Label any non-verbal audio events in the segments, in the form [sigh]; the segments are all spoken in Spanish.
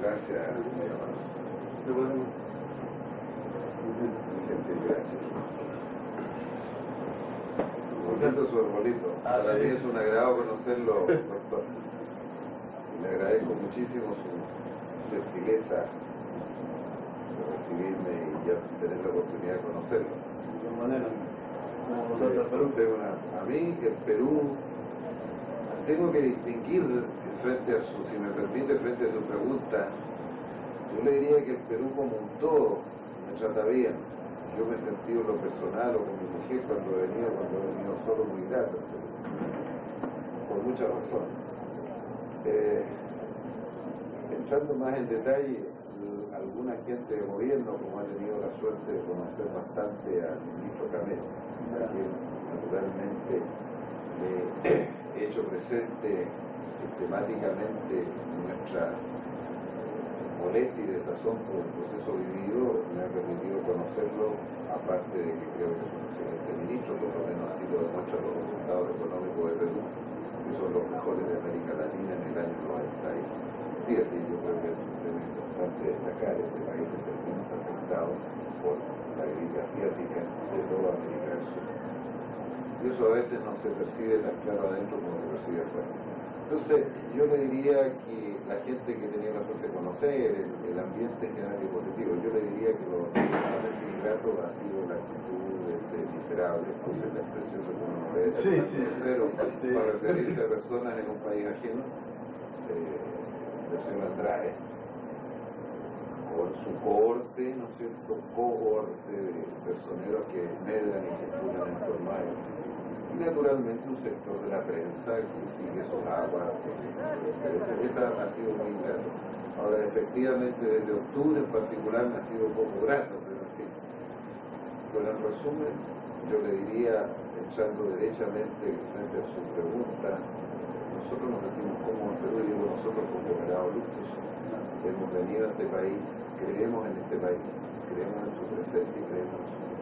Gracias, mi hermano. Muy gentil, gracias. Bonito su arbolito. Ah, Para mí es un agrado conocerlo, doctor. Le agradezco muchísimo su gentileza de recibirme y ya tener la oportunidad de conocerlo. De manera, como nosotros, Perú. A mí, el Perú, tengo que distinguir frente a su, si me permite, frente a su pregunta, yo le diría que el Perú como un todo me trata bien. Yo me he sentido en lo personal o con mi mujer cuando he venido, cuando he venido solo muy grato, por muchas razones. Eh, entrando más en detalle, alguna gente de gobierno, como ha tenido la suerte de conocer bastante al ministro quien naturalmente le he hecho presente sistemáticamente nuestra molestia y desazón por el proceso vivido, me ha permitido conocerlo, aparte de que creo que es un excelente ministro, por lo menos así lo demuestran los resultados económicos de Perú, que son los mejores de América Latina en el año 97. y Yo creo que es un tema importante destacar, este país es el menos afectado por la gripe asiática de toda América del Sur. Y eso a veces no se percibe tan claro adentro como se percibe afuera. Entonces, yo le diría que la gente que tenía la suerte de conocer, el, el ambiente en general es positivo. Yo le diría que lo realmente ingrato ha sido la actitud este miserable, entonces la expresión que uno no ve Sí, sí, cero sí. para referirse a personas en un país ajeno, eh, del señor Andrade, con su cohorte, ¿no es cierto?, cohorte de personeros que medran y circulan en formato. Y naturalmente un sector de la prensa que sigue sus aguas. eh, Esa ha sido muy grato. Ahora, efectivamente, desde octubre en particular ha sido un poco grato, pero en fin. Pero en resumen, yo le diría, echando derechamente frente a su pregunta, nosotros nos sentimos cómodos en Perú, digo nosotros como Generado Luctos, hemos venido a este país, creemos en este país, creemos en su presente y creemos en su.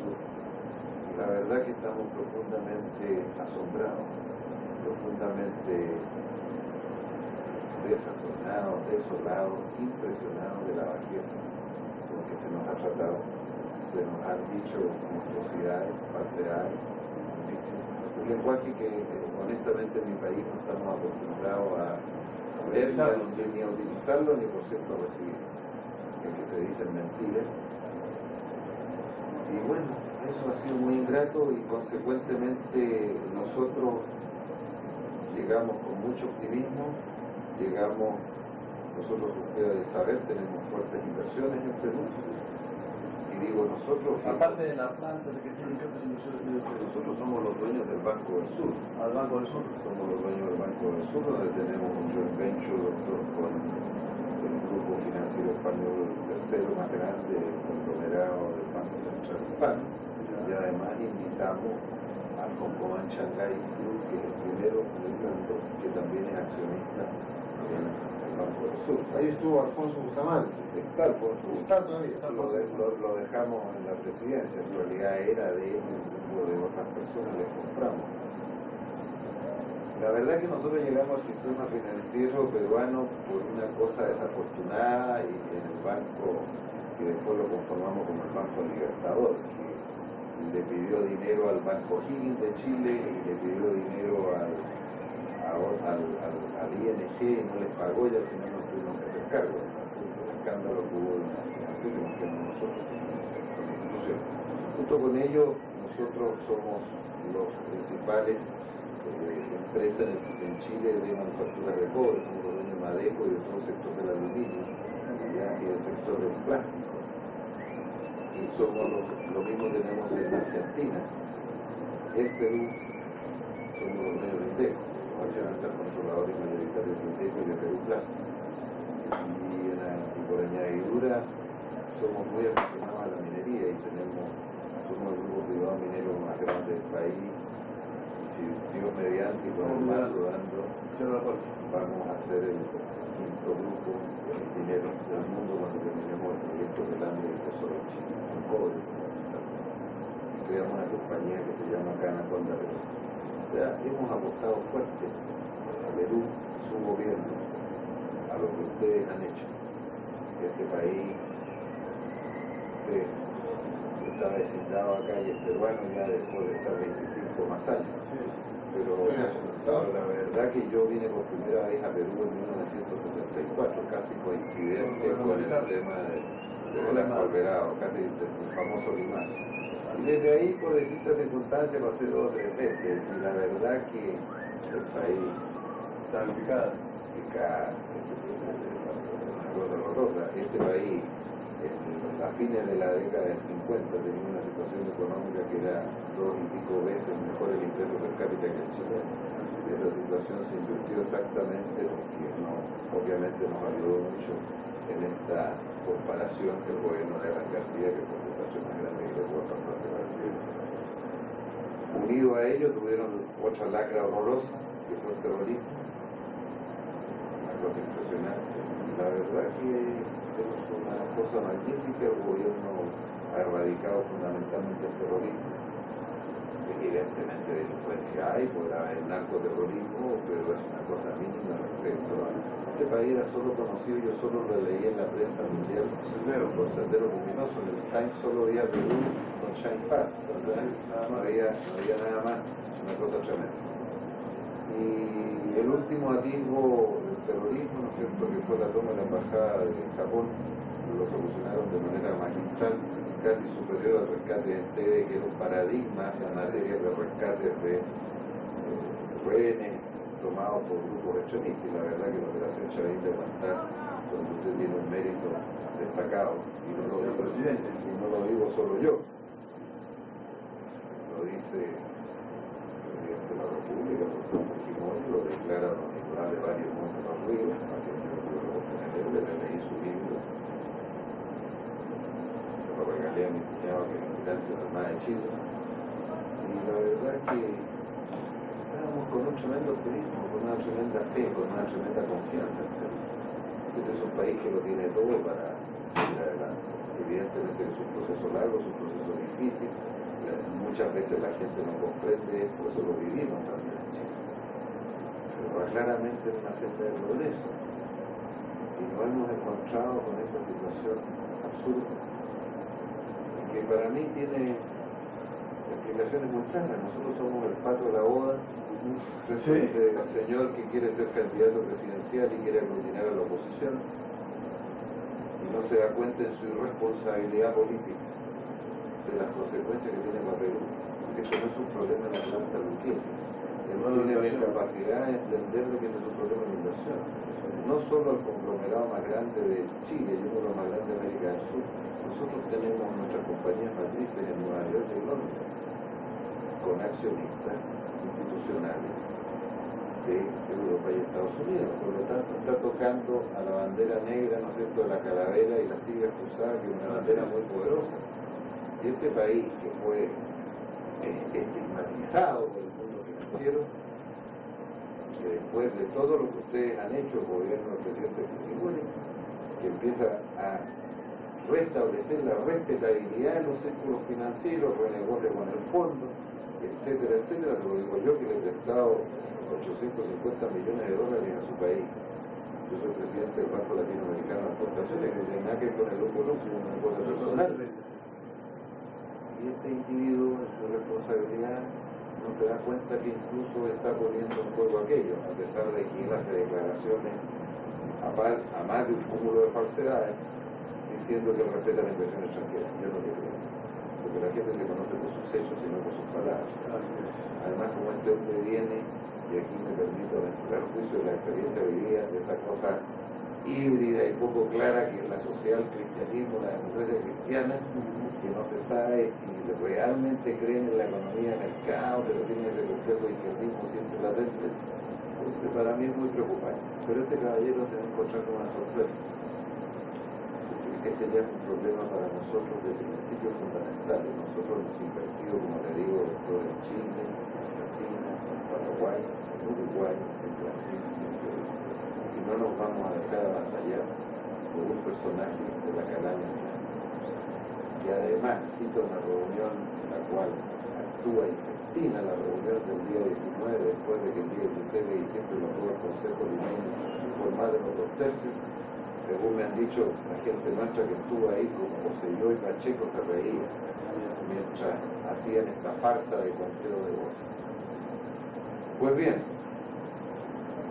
La verdad que estamos profundamente asombrados, profundamente desazonados, desolados, impresionados de la bajeza con que se nos ha tratado. Se nos han dicho monstruosidades, falsedades, un lenguaje que eh, honestamente en mi país no estamos acostumbrados a ver, Utilizarlo. ni, ni a utilizarlo ni por cierto a recibir, en que se dicen mentiras. Y bueno, eso ha sido muy ingrato y consecuentemente nosotros llegamos con mucho optimismo, llegamos, nosotros usted de saber, tenemos fuertes inversiones en Perú. Y digo nosotros, Aparte de la planta de que tienen que nosotros somos los dueños del Banco del Sur. al Banco del Sur. Somos los dueños del Banco del Sur, donde tenemos un joint venture doctor, con el grupo financiero español tercero más grande, conglomerado del Banco Central Hispano. Y además invitamos al Concobán Shanghai Group, que es el primero del mundo, que también es accionista en el Banco del Sur. Ahí estuvo Alfonso Bustamante. Está Alfonso. Está todavía. Lo, de- lo- lo dejamos en la presidencia, en realidad era de él, de otras personas le compramos. La verdad que nosotros llegamos al sistema financiero peruano por una cosa desafortunada y en el banco, que después lo conformamos como el Banco Libertador, que le pidió dinero al Banco Higgins de Chile y le pidió dinero al, al, al, al ING y no les pagó y al final nos tuvimos que hacer cargo. El escándalo que hubo en la nosotros como institución. Junto con ello, nosotros somos los principales eh, empresas en, Chile de manufactura de cobre, somos los de Madeco y de todo el sector del aluminio y del sector del plástico. Y somos lo, lo mismo tenemos en Argentina. El Perú somos los medios de INDECO, básicamente el controlador y mayoritario de INDECO y de Perú Plaza. Y, en la, y por añadidura somos muy aficionados a la minería y tenemos, somos el grupo privado minero más grande del país. Y si Dios mediante y con el dando, puerta. vamos a hacer el grupo de mineros del mundo cuando terminemos el proyecto del hambre del tesoro Chile, con cobre. Y creamos una compañía que se llama Canaconda Perú. O sea, hemos apostado fuerte a Perú, su gobierno, a lo que ustedes han hecho. Este país que está vecindado acá y es peruano ya después de estar 25 más años. Pero, la verdad que yo vine por primera vez a Perú en 1974, casi coincidente con el tema de, de la Colverado, casi el famoso Limazo. Y desde ahí, por distintas circunstancias, pasé dos o tres veces. Y la verdad que el país Está unificada. pica, una cosa horrorosa. Este país, fines de la década del 50, tenía una situación económica que era dos y pico veces mejor el ingreso per cápita que el chileno. Esa situación se invirtió exactamente porque no, obviamente nos ayudó mucho en esta comparación que el gobierno de Alan García, que la situación más grande que pudo pasar a Brasil. Unido a ello tuvieron otra lacra horrorosa, que fue el terrorismo. Una cosa impresionante. La verdad que es una cosa magnífica, el gobierno ha erradicado fundamentalmente el terrorismo. Evidentemente delincuencia hay, podrá haber narcoterrorismo, pero es una cosa mínima respecto a... Este país era solo conocido, yo solo lo leí en la prensa mundial, primero por Sendero Luminoso, en el Times solo había Perú con Shine Park, no había, no había nada más, una cosa tremenda. Y el último atisbo terrorismo, ¿no es cierto?, que fue la toma de la embajada de Japón, lo solucionaron de manera magistral, casi superior al rescate de Entebbe, que era un paradigma en materia de rescate de eh, rehenes tomados por grupos extremistas. Y la verdad que la operación Chavín de Guantán, donde usted tiene un mérito destacado, y no lo digo, presidente. y no lo digo solo yo, lo dice el presidente de la República, por ejemplo, Fujimori, lo declara titulares varios montes de los ríos, a quien yo puedo tener, le leí su libro, se lo regalé a mi cuñado que es inmigrante de Armada de Chile, y la verdad que estábamos con un tremendo optimismo, con una tremenda fe, con una tremenda confianza. Este es un país que lo tiene todo para ir adelante. Evidentemente es un proceso largo, es un proceso difícil, muchas veces la gente no comprende, por eso lo vivimos también claramente en una senda de progreso. Y nos hemos encontrado con esta situación absurda, que para mí tiene explicaciones muy claras. Nosotros somos el pato de la boda, frente al señor que quiere ser candidato presidencial y quiere aglutinar a la oposición y no se da cuenta en su irresponsabilidad política de las consecuencias que tiene para Perú. Porque esto no es un problema de la planta Luquín. No tiene la incapacidad de entender lo que es un problema de inversión. No solo el conglomerado más grande de Chile y uno de los más grandes de América del Sur, nosotros tenemos nuestras compañías matrices en Nueva York y Londres, con accionistas institucionales de Europa y Estados Unidos. Por lo tanto, está tocando a la bandera negra, ¿no es cierto?, de la calavera y las tibias cruzadas, que es una bandera muy poderosa. Y este país que fue eh, estigmatizado por que después de todo lo que ustedes han hecho, el gobierno del presidente Fujimori, que empieza a restablecer la respetabilidad en los círculos financieros, renegocia con el fondo, etcétera, etcétera, se lo digo yo que le he prestado 850 millones de dólares a su país. Yo soy presidente del Banco Latinoamericano de Exportaciones, que no tiene nada que ver con el lucro, sino una cosa personal. Y este individuo, en su responsabilidad, no se da cuenta que incluso está poniendo en juego aquello, a pesar de que él hace declaraciones a, par- a más de un cúmulo de falsedades, diciendo que respeta la inversión extranjera. Yo no creo. Porque la gente se conoce por sus hechos y no por sus palabras. Además, como este hombre viene, y aquí me permito aventurar juicio de la experiencia vivida de esa cosa híbrida y poco clara que la social cristianismo, la democracia cristiana, que no se sabe si realmente creen en la economía de mercado, pero tienen ese complejo de izquierdismo siempre latente. Entonces para mí es muy preocupante. Pero este caballero se va a encontrar con una sorpresa. Este ya es un problema para nosotros de principios fundamentales. Nosotros hemos invertido, como le digo, en Chile, en Argentina, en Paraguay, en Uruguay, en Brasil, no nos vamos a dejar avasallar por un personaje de la calaña que además cita una reunión en la cual actúa y festina la reunión del día 19 después de que el día 16 de diciembre lo aprobó el Consejo Limón por más de los dos tercios. Según me han dicho la gente nuestra que estuvo ahí, como José y Pacheco se reía mientras hacían esta farsa de conteo de votos. Pues bien,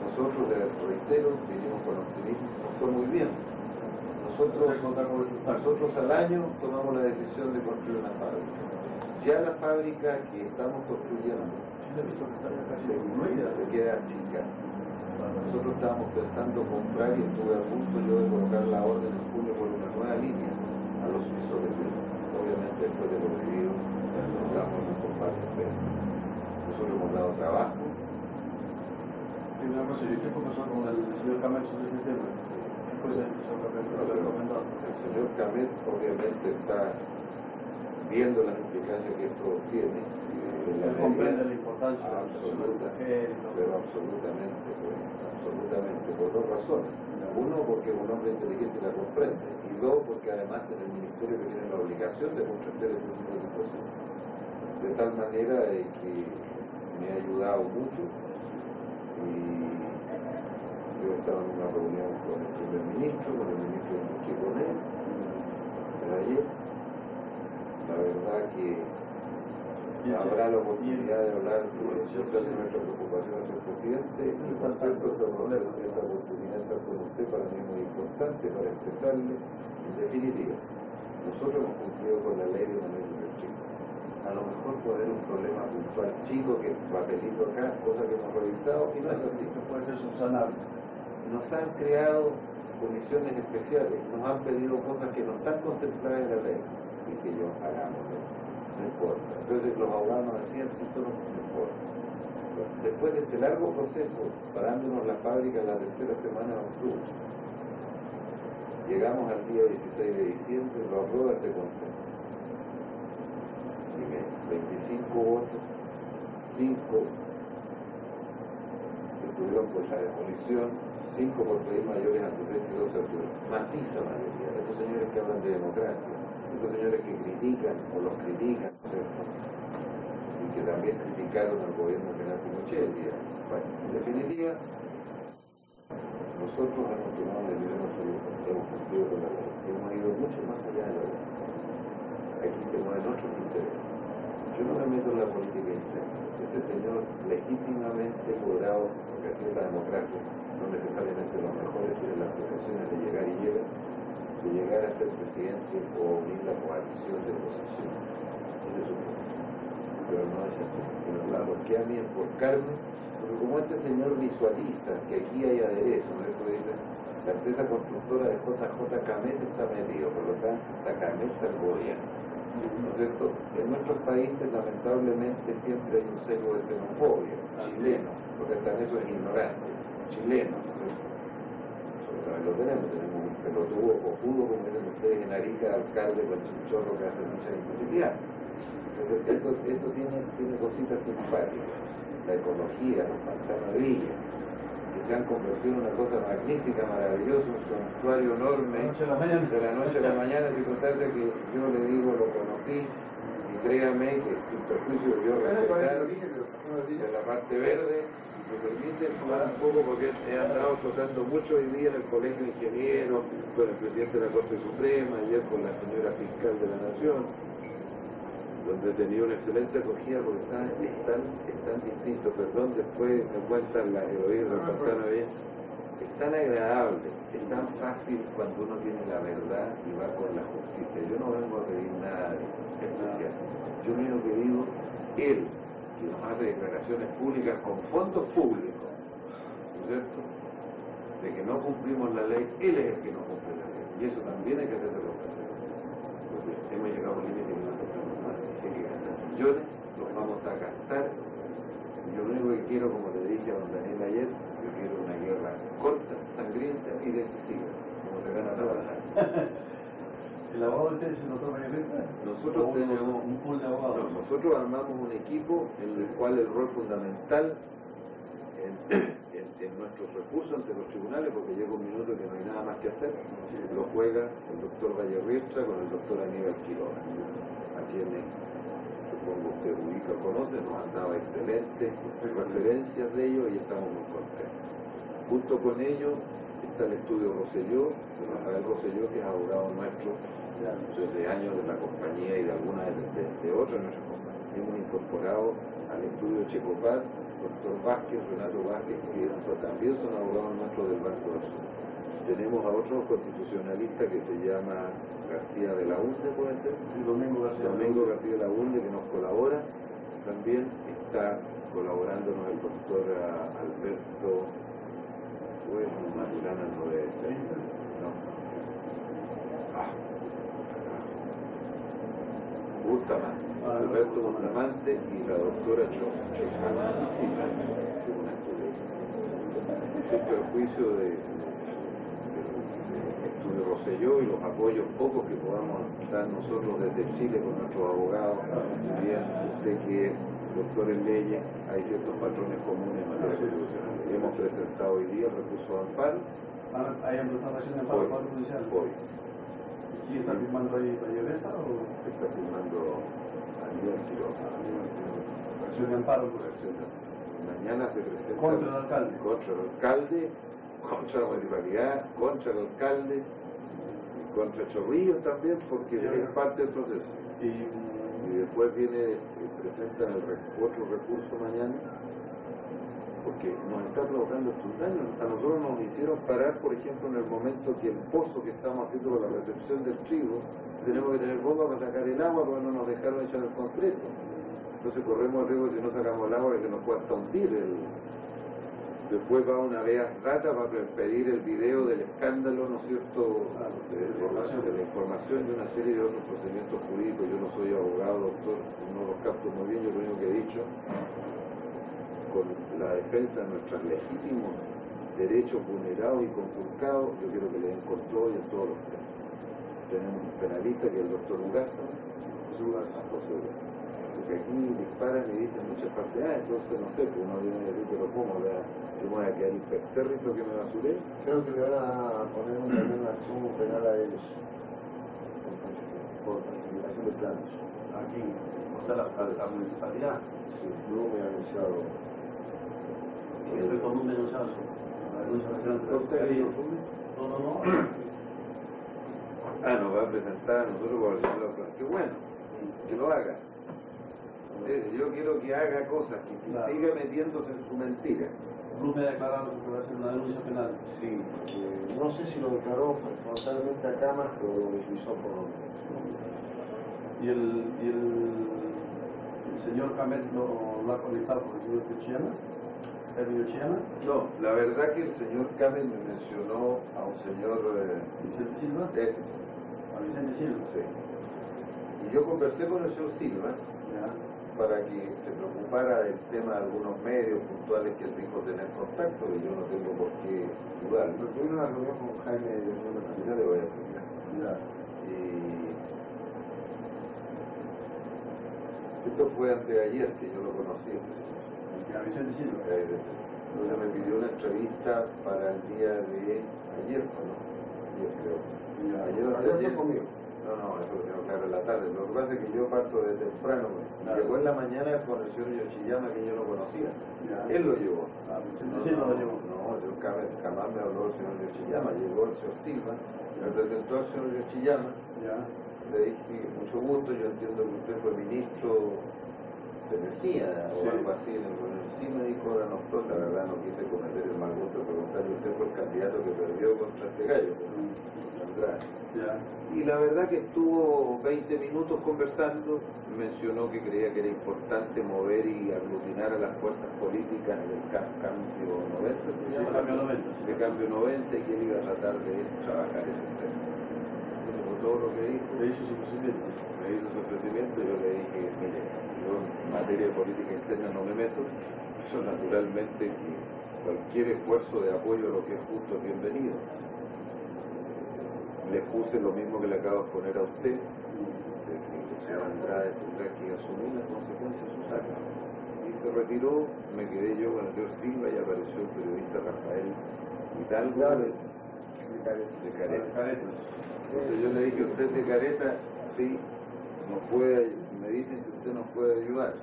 nosotros, les reitero, vinimos con optimismo, nos fue muy bien nosotros, nosotros al año tomamos la decisión de construir una fábrica. Ya la fábrica que estamos construyendo se queda chica. Nosotros estábamos pensando comprar y estuve a punto yo de colocar la orden en julio por una nueva línea a los suizos de Perú. Obviamente después de lo vivido nos damos nuestros partes, pero nosotros hemos dado trabajo. Sí, una cosa, ¿y qué pasó con el señor Camacho de diciembre? el señor Camet obviamente está viendo las implicancias que esto tiene. Él comprende la importancia absoluta, pero absolutamente, pues, absolutamente, por dos razones. Uno, porque un hombre inteligente la comprende, y dos, porque además en el ministerio que tiene la obligación de comprender este tipo de situaciones. De tal manera que me ha ayudado mucho yo estaba en una reunión con el primer ministro, con el ministro de pero ayer, la verdad que habrá la oportunidad de hablar de nuestra preocupación hacia el presidente y por tanto esta oportunidad de estar con usted para mí es muy importante para expresarle en definitiva. Nosotros hemos cumplido con la ley de manera chico a lo mejor puede haber un problema puntual chico que papelito acá, cosa que hemos revisado y no es así. No puede ser subsanable nos han creado comisiones especiales, nos han pedido cosas que no están contempladas en la ley y que yo hagamos, no importa. Entonces los abogados decían, esto no, importa. Después de este largo proceso, parándonos la fábrica la tercera semana de octubre, llegamos al día 16 de diciembre, lo aprueba este consejo. 25 votos, 5 estuvieron por la demolición, 5 por pedir mayores antecedentes y 12 alturas. Maciza mayoría. Estos señores que hablan de democracia, estos señores que critican o los critican, y que también criticaron al gobierno de Renato Pinochet el en definitiva, nosotros hemos tomado la decisión absoluta, hemos cumplido con la ley, hemos ido mucho más allá de la ley. Aquí tenemos en otros intereses. Yo no me meto en la política interna. Este señor legítimamente logrado, es la democracia, no necesariamente los mejores tienen las profesiones de llegar y llegar, de llegar a ser presidente o unir la coalición de oposición. Pero no es la que a mí enfocarme, porque como este señor visualiza que aquí hay aderezo, ¿no? dice, la empresa constructora de JJ Camet está metido, por lo tanto está Camet está el. ¿No? En nuestros países lamentablemente siempre hay un sesgo de xenofobia, chileno, porque hasta eso es ignorante chileno. lo tenemos, tenemos un pelotudo cojudo, como dicen ustedes en Arica, alcalde con chorro que hace mucha imposibilidad. Entonces, esto, esto tiene, tiene cositas simpáticas. La ecología, los pantanos se han convertido en una cosa magnífica, maravillosa, un santuario enorme. De la noche a la mañana, circunstancia que yo le digo, lo conocí, y créame que sin perjuicio yo respetar de la parte verde, me permite hablar un poco porque he andado tocando mucho hoy día en el Colegio de Ingenieros, con el presidente de la Corte Suprema, ayer con la señora fiscal de la Nación, donde he tenido una excelente acogida porque están, están, están distintos, perdón, después me cuentan la heroína de Pantano bien. Es tan agradable, es tan fácil cuando uno tiene la verdad y va con la justicia. Yo no vengo a pedir nada especial. Yo único que digo, él nos hace declaraciones públicas con fondos públicos, ¿no es cierto? de que no cumplimos la ley, él es el que no cumple la ley. Y eso también hay que hacerse los Porque hemos llegado a un límite que no podemos más. Si hay que gastar millones, los vamos a gastar. Yo lo único que quiero, como le dije a don Daniel ayer, yo quiero una guerra corta, sangrienta y decisiva, como se gana trabajar. [laughs] ¿El abogado de ustedes es el doctor Vallarreta? Nosotros ¿O un- tenemos- un abogados. No, nosotros armamos un equipo en el cual el rol fundamental en, [clears throat] en- en nuestros recursos ante los tribunales, porque llega un minuto que no hay nada más que hacer, lo juega el doctor Vallarriestra con el doctor Aníbal Quiroga, a quienes supongo usted ubica conoce, nos han dado excelentes referencias de ellos y estamos muy contentos. Junto con ellos está el estudio Rosselló, de Rafael Rosselló, que es abogado nuestro desde años de la compañía y de algunas de, de- de otras nuestras compañías. Hemos incorporado al estudio Checopar, doctor Vázquez, Renato Vázquez, que también son abogados nuestros del Banco del Sur. Tenemos a otro constitucionalista que se llama García de la UNDE, puede ser. Domingo García. Domingo García de la UNDE, que nos colabora. También está colaborándonos el doctor ah, Alberto, bueno, Maturana no debe ser. No. Ah. Bustamante. Ah, Alberto Bustamante. Y la doctora Cho- Chosana. Sin perjuicio de, estudio Rosselló y los apoyos pocos que podamos dar nosotros desde Chile con nuestros abogados, si bien usted que es doctor en leyes, hay ciertos patrones comunes en materia constitucional. Hemos presentado hoy día el recurso de amparo, Ah, ¿Hay hoy, el Poder Judicial? hoy, ¿Y está firmando ahí Vallarreta o está firmando Aníbal Quiroga. acción de amparo por eso? Mañana se presenta Contra el alcalde. contra el alcalde, contra la municipalidad, contra el alcalde, contra Chorrillos también, porque Sí, es parte del proceso. Y Y después viene, eh, presentan el re- otro recurso mañana, porque nos está provocando estos daños. A nosotros nos hicieron parar, por ejemplo, en el momento que el pozo que estamos haciendo para la recepción del trigo, tenemos que tener bomba para sacar el agua porque no nos dejaron echar el concreto. Entonces corremos el riesgo de que no sacamos el agua y que nos pueda hasta hundir el... Después va una vea rata para pedir el video del escándalo, ¿no es cierto?, de, de la, de la información y una serie de otros procedimientos jurídicos. Yo no soy abogado, doctor, no los capto muy bien, yo lo único que he dicho, con la defensa de nuestros legítimos derechos vulnerados y conculcados, yo quiero que le den con todo y en todos los temas. Tenemos un penalista que es el doctor Ugasta, José Ugasta, Porque aquí disparan y dicen muchas ah, entonces no sé, pues uno viene a decir, pero ¿cómo? ¿verdad? Yo voy a quedar impertérrito que me basuré. Creo que le van a poner un- una acción penal a ellos. Por falsificación de planos. aquí, o sea, la, la, la municipalidad. Sí, no me ha anunciado. Y estoy con un denunciado. La denuncia nacional de la Entonces, Fiscalía. No, no, no. Ah, nos va a presentar a nosotros por el Qué bueno, que lo haga. Yo quiero que haga cosas, que Claro. siga metiéndose en su mentira. Blum me ha declarado que va a hacer una denuncia penal. Sí, porque no sé si lo declaró frontalmente a cámara, pero lo utilizó por lo. Y el, y el, el señor Camet lo, lo ha conectado con el señor Chiana, No, la verdad que el señor Camen me mencionó a un señor eh, Vicente Silva, ese, a Vicente Silva. sí. Y yo conversé con el señor Silva. Para que se preocupara del tema de algunos medios puntuales que él dijo tener contacto, y yo no tengo por qué dudar. Pero tuvieron una reunión con Jaime de Ya le voy a explicar. Ya. Y esto fue antes de ayer que yo lo conocí. Silva. Entonces me pidió una entrevista para el día de ayer, ¿o ¿no? Ayer creo. Ya. Ayer, Ayer ayer fue conmigo. No, no, eso lo tengo que hacer en la tarde. Lo que pasa es que yo parto de temprano. Claro. Llegó en la mañana con el señor Yoshiyama que yo no conocía. Ya. Él lo llevó. A Vicente No, no, llevó. no, yo jamás, jamás me habló el señor Yoshiyama. Llegó el señor Silva, me presentó al señor Yoshiyama. Ya. Le dije, mucho gusto, yo entiendo que usted fue ministro de energía o algo así. Sí me dijo la la verdad no quise cometer el mal gusto de preguntarle, usted fue el candidato que perdió contra este gallo. Y la verdad que estuvo 20 minutos conversando, mencionó que creía que era importante mover y aglutinar a las fuerzas políticas del ca- cambio 90, ¿se Sí, llama? cambio 90, sí. de cambio 90 y que él iba a tratar de trabajar ese tema. Eso fue todo lo que dijo. Le hizo su procedimiento. Me hizo su ofrecimiento y yo le dije, mire, yo en materia de política interna no me meto, eso naturalmente que cualquier esfuerzo de apoyo a lo que es justo es bienvenido. Le puse lo mismo que le acabo de poner a usted, de que el señor Andrade tendrá que asumir las consecuencias de sus actos. Y se retiró, me quedé yo con el señor Silva y apareció el periodista Rafael Hidalgo de Careta. Entonces yo le dije, usted de careta, sí, nos puede, me dicen que usted nos puede ayudar.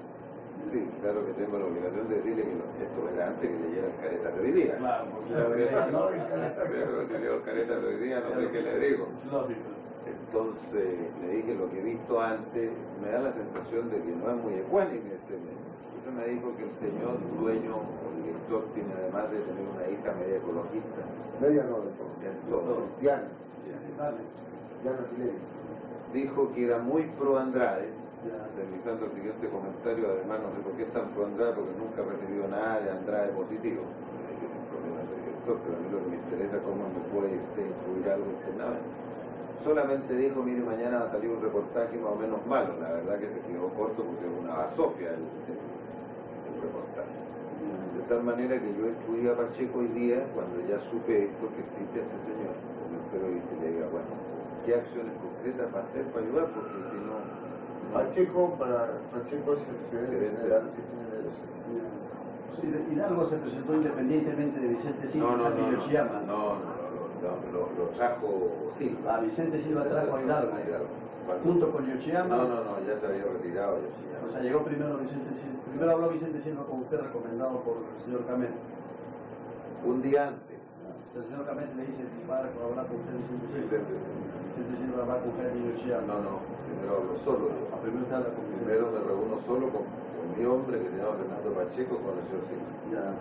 Sí, claro que tengo la obligación de decirle que esto era antes que leyera el careta de hoy día. Claro, porque Pero la no, verdad, no. pero si leo el careta de hoy día, no sé qué le digo. Entonces le dije lo que he visto antes, me da la sensación de que no es muy ecuánime este medio. Entonces me dijo que el señor dueño o director tiene además de tener una hija media ecologista. Media no de todo. Diana. Diana Sileri. dijo que era muy pro Andrade, Ya. Realizando el siguiente comentario, además no sé por qué es tan pro Andrade, porque nunca he recibido nada de Andrade positivo. Director, pero a mí lo que me interesa es cómo me puede usted incluir algo internamente. Solamente dijo, mire, mañana va a salir un reportaje más o menos malo. La verdad que se quedó corto porque es una basofia el, reportaje. De tal manera que yo excluí a Pacheco hoy día, cuando ya supe esto, que existe este señor, como espero que le diga, bueno, ¿qué acciones concretas va a hacer para ayudar? Porque si no... Pacheco, para Pacheco es el que tiene de eso. Sí, Hidalgo se presentó independientemente de Vicente Silva No, no, no, no, no, no, lo, lo trajo Silva. A Vicente Silva trajo a Hidalgo. Junto con Yoshiyama. No, no, no, ya se había retirado O Yoshiyama. sea, llegó primero Vicente Silva. Primero habló Vicente Silva con usted, recomendado por el señor Camet. Un día antes, El señor Camet le dice que va a colaborar con usted Vicente Silva. Vicente, Silva va con usted y Yoshiyama. no, no, primero hablo solo. primero me reúno solo con, con mi hombre que se llama Fernando Pacheco con el señor Silva.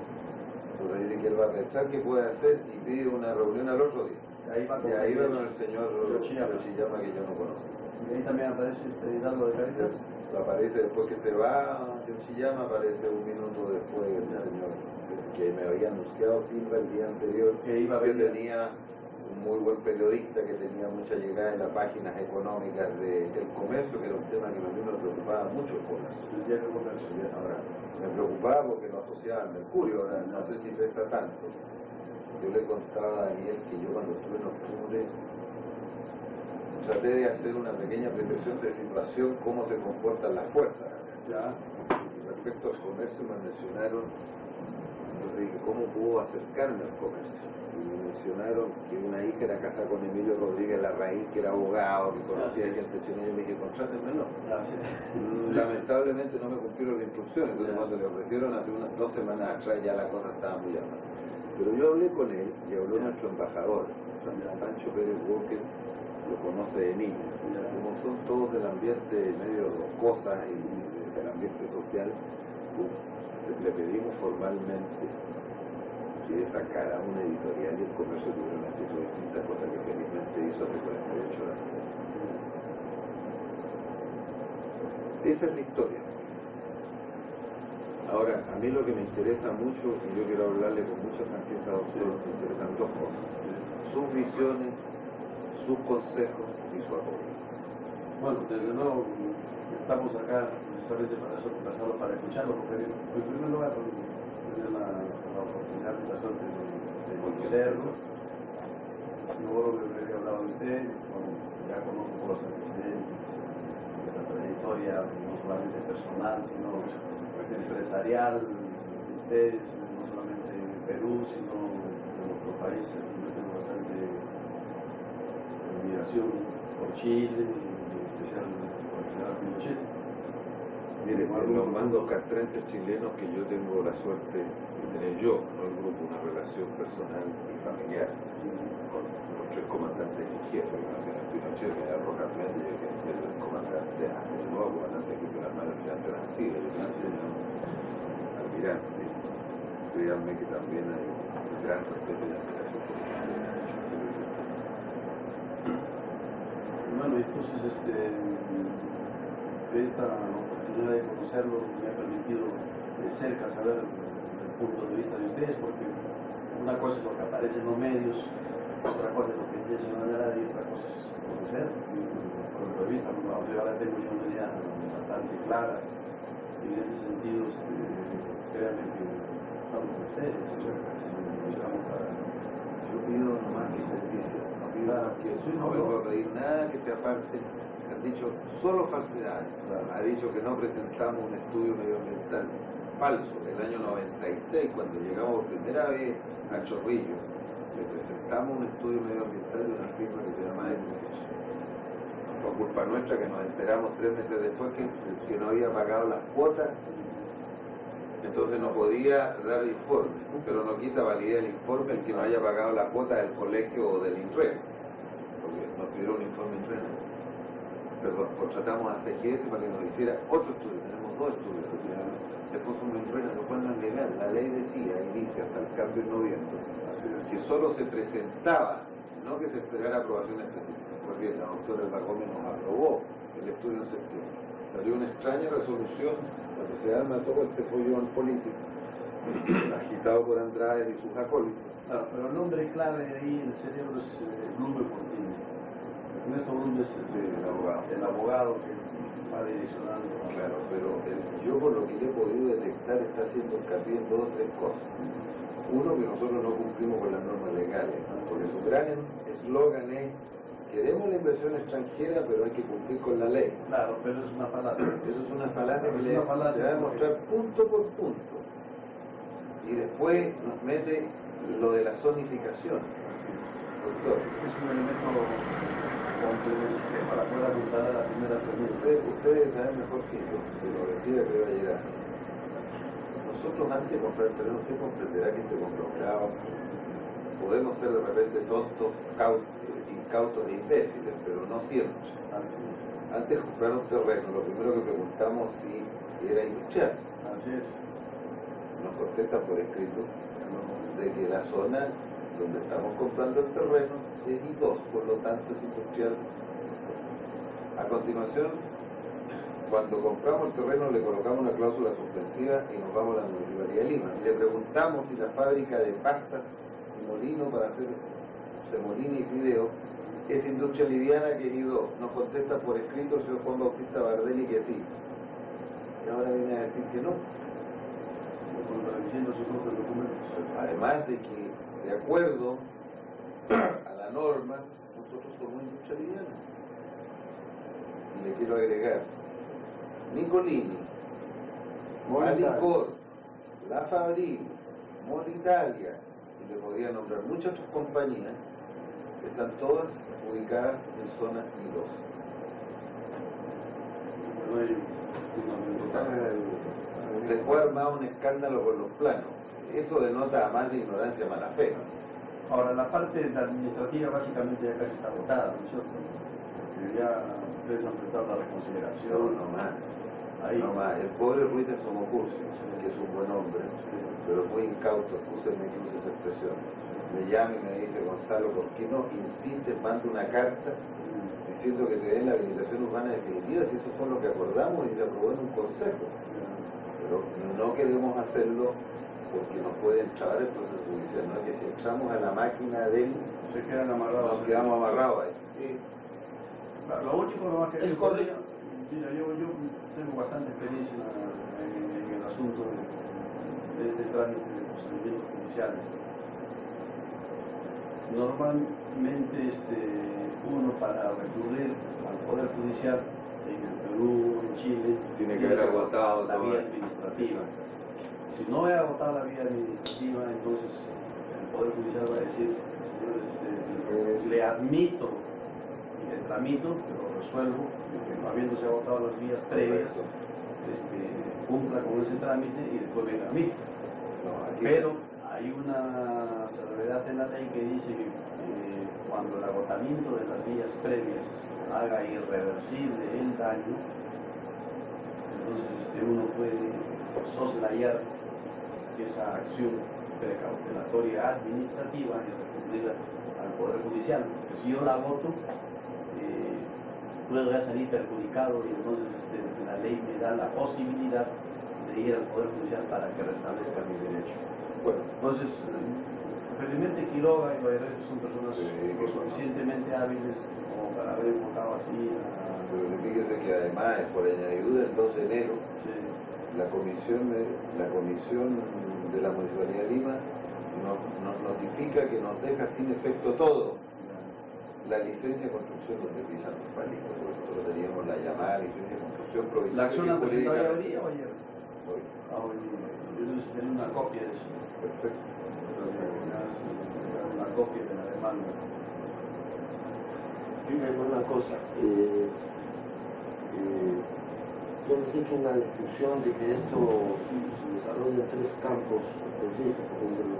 Entonces dice que él va a pensar qué puede hacer y pide una reunión al otro día. Ahí va Y ahí va con el señor Yoshiyama. Que yo no conozco. Y ahí también aparece este Hidalgo de Caritas. Aparece después que se va Yoshiyama, aparece un minuto después el señor que me había anunciado Silva el día anterior Que iba a que tenía un muy buen periodista que tenía mucha llegada en las páginas económicas de- del comercio, que era un tema que a mí me preocupaba mucho por la El Comercio. Ahora, me preocupaba porque lo asociaba al mercurio, ahora no sé si pesa tanto. Yo le contaba a Daniel que yo cuando estuve en octubre traté de hacer una pequeña apreciación de situación, cómo se comportan las fuerzas. Ya. Respecto al comercio me mencionaron, entonces dije, ¿cómo puedo acercarme al comercio? Me mencionaron que una hija era casada con Emilio Rodríguez Larraín, que era abogado, que conocía gente chilena, y yo le dije, contrátenmelo. Gracias. Lamentablemente no me cumplieron las instrucciones, entonces cuando le ofrecieron hace unas dos semanas atrás ya la cosa estaba muy avanzada. Pero yo hablé con él y habló nuestro embajador, Pancho Pérez Walker, lo conoce de niño. Como son todos del ambiente medio cosas y del ambiente social, uf, le pedimos formalmente que sacara una editorial y el comercio tuviera una actitud distinta, cosa que felizmente hizo hace 48 horas. Esa es la historia. Ahora, a mí lo que me interesa mucho, y yo quiero hablarle con mucha franqueza a usted, me interesan dos cosas. Sus visiones, sus consejos y su apoyo. Bueno, desde luego estamos acá precisamente para eso, para escucharlo, porque en primer lugar la, oportunidad la suerte de, de conocerlo. Que he hablado de usted, bueno, ya conozco los antecedentes de la trayectoria, no solamente personal, sino empresarial de ustedes, no solamente en Perú, sino en otros países. Yo tengo bastante admiración por Chile, y en especial por el general Pinochet. Mire, los mandos castrenses chilenos que yo tengo la suerte de tener yo, no el grupo, una relación personal y familiar con los tres comandantes en jefe, general Pinochet, general Rojas Méndez y el el comandante, el nuevo comandante que fue la mano almirante Arancibia, el almirante almirante. Créanme que también hay un gran respeto y admiración por hecho. entonces este, esta oportunidad de conocerlo me ha permitido de cerca saber el punto de vista de ustedes, porque una cosa es lo que aparece en los medios, otra cosa es lo que dice una verdad y otra cosa es conocer. Por el de vista, yo ahora tengo yo una idea bastante clara. Y en ese sentido, este, créanme que estamos ustedes, estamos a... Yo pido nomás que justicia, no pido que no vengo a pedir nada que sea parte han dicho solo falsedades. Ha dicho que no presentamos un estudio medioambiental falso. El año 96, cuando llegamos por primera vez a Chorrillo, le presentamos un estudio medioambiental de una firma que se llama Edmunds. Fue culpa nuestra que nos enteramos tres meses después que, que no había pagado las cuotas entonces no podía dar informe, pero no quita validez el informe el que no haya pagado la cuota del colegio o del INRE, porque nos pidieron un informe INRE. Pero contratamos a CGS para que nos hiciera otro estudio, tenemos dos estudios. Después un INRE, lo cual no es legal, la ley decía y dice hasta el cambio en noviembre, que solo se presentaba, no que se esperara aprobación específica. Pues bien, la doctora El Gómez nos aprobó el estudio en septiembre. Salió una extraña resolución se arma todo este follón político, [coughs] agitado por Andrade y sus acólitos. Claro, pero el nombre clave ahí en el cerebro es eh, Blume Portini. Ernesto es el, abogado. el abogado que va direccionando. Claro, pero yo por lo que yo he podido detectar está haciendo hincapié en dos o tres cosas. Uno, que nosotros no cumplimos con las normas legales, porque su gran eslogan es Queremos la inversión extranjera, pero hay que cumplir con la ley. Claro, pero es una falacia. Eso es una falacia que le va a demostrar punto por punto. Y después nos mete lo de la zonificación. Doctor. Es un elemento complementario para poder apuntar a la primera premisa. Ustedes, saben mejor que yo, que lo decida que va a llegar. Nosotros antes de comprar el terreno, usted comprenderá que se compró Podemos ser de repente tontos, cautos, cautos e imbéciles, pero no siempre. Antes de comprar un terreno, lo primero que preguntamos si era industrial. Así es. Nos contesta por escrito de que la zona donde estamos comprando el terreno es I2, por lo tanto es industrial. A continuación, cuando compramos el terreno le colocamos una cláusula suspensiva y nos vamos a la Municipalidad de Lima. Le preguntamos si la fábrica de pastas y molino para hacer semolina y fideo es industria liviana, querido. Nos contesta por escrito el señor Juan Bautista Bardelli que sí. Y ahora viene a decir que no. Además de que, de acuerdo a la norma, nosotros somos industria liviana. Y le quiero agregar, Nicolini, Malicor, La Fabril, Molitalia, y le podría nombrar muchas otras compañías, están todas ubicadas en zona I2. Se puede armar un escándalo con los planos. Eso denota más de ignorancia, mala fe. Ahora, la parte administrativa básicamente ya casi está votada, ¿no es cierto? Porque ya ustedes han prestado la reconsideración. No, más. Ahí. No más. El pobre Ruiz de Somocurcio, que es un buen hombre, pero muy incauto, puse que use esa expresión me llama y me dice, Gonzalo, ¿por qué no insiste, manda una carta diciendo que te den la habilitación urbana definitiva, si eso fue lo que acordamos y se aprobó en un consejo? Pero no queremos hacerlo porque nos puede entrar el proceso judicial, no es que si entramos a la máquina de él, se quedan amarrados. Nos quedamos amarrados ahí. Lo único lo más que es correcto. Mira, yo, yo tengo bastante experiencia en, el asunto de, este trámite de procedimientos judiciales normalmente este, uno para recurrir al Poder Judicial en el Perú, en Chile, tiene que haber agotado la vía administrativa. Si no he agotado la vía administrativa, entonces el Poder Judicial va a decir, señores, este, le admito le tramito, pero resuelvo, que no habiéndose agotado las vías previas, este, cumpla con ese trámite y después venga a mí. pero hay una salvedad en la ley que dice que eh, cuando el agotamiento de las vías previas haga irreversible el daño, entonces este, uno puede soslayar esa acción precautelatoria administrativa y recurrir al Poder Judicial. Porque si yo la agoto, eh, puedo ya salir perjudicado y entonces este, la ley me da la posibilidad de ir al Poder Judicial para que restablezca mi derecho. Bueno, Entonces, felizmente Quiroga y Vallarez son personas Sí, lo suficientemente hábiles como para haber enfocado así a... pero fíjese que además, por añadidura, el 2 de enero, sí, la comisión, de- la comisión de la Municipalidad de Lima nos, nos notifica que nos deja sin efecto todo la licencia de construcción donde pisan los palitos. Nosotros teníamos la llamada licencia de construcción provisional. ¿La acción la jurídica. hoy día o ayer? Hoy. Ah, hoy. Yo necesité una copia de eso. Perfecto. Una copia de la demanda. Dígame una cosa, eh, eh, yo les he hecho una descripción de que esto se desarrolla en tres campos específicos, es el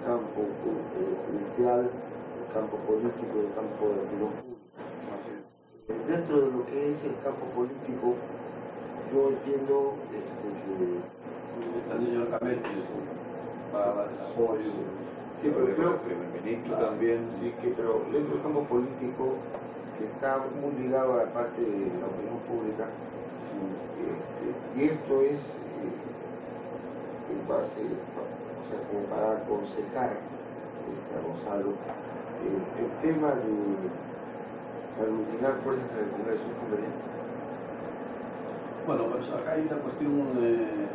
campo eh, judicial, el campo político y el campo de opinión pública. Dentro de lo que es el campo político, yo entiendo este, que El señor Camel va a dar el apoyo. Sí, pero creo el primer ministro también. Sí, que, pero dentro del campo político, que está muy ligado a la parte de la opinión pública, este, y esto es eh, en base, o sea, como para aconsejar este, a Gonzalo, el, tema de aglutinar fuerzas en el Congreso es. Bueno, pues acá hay una cuestión eh,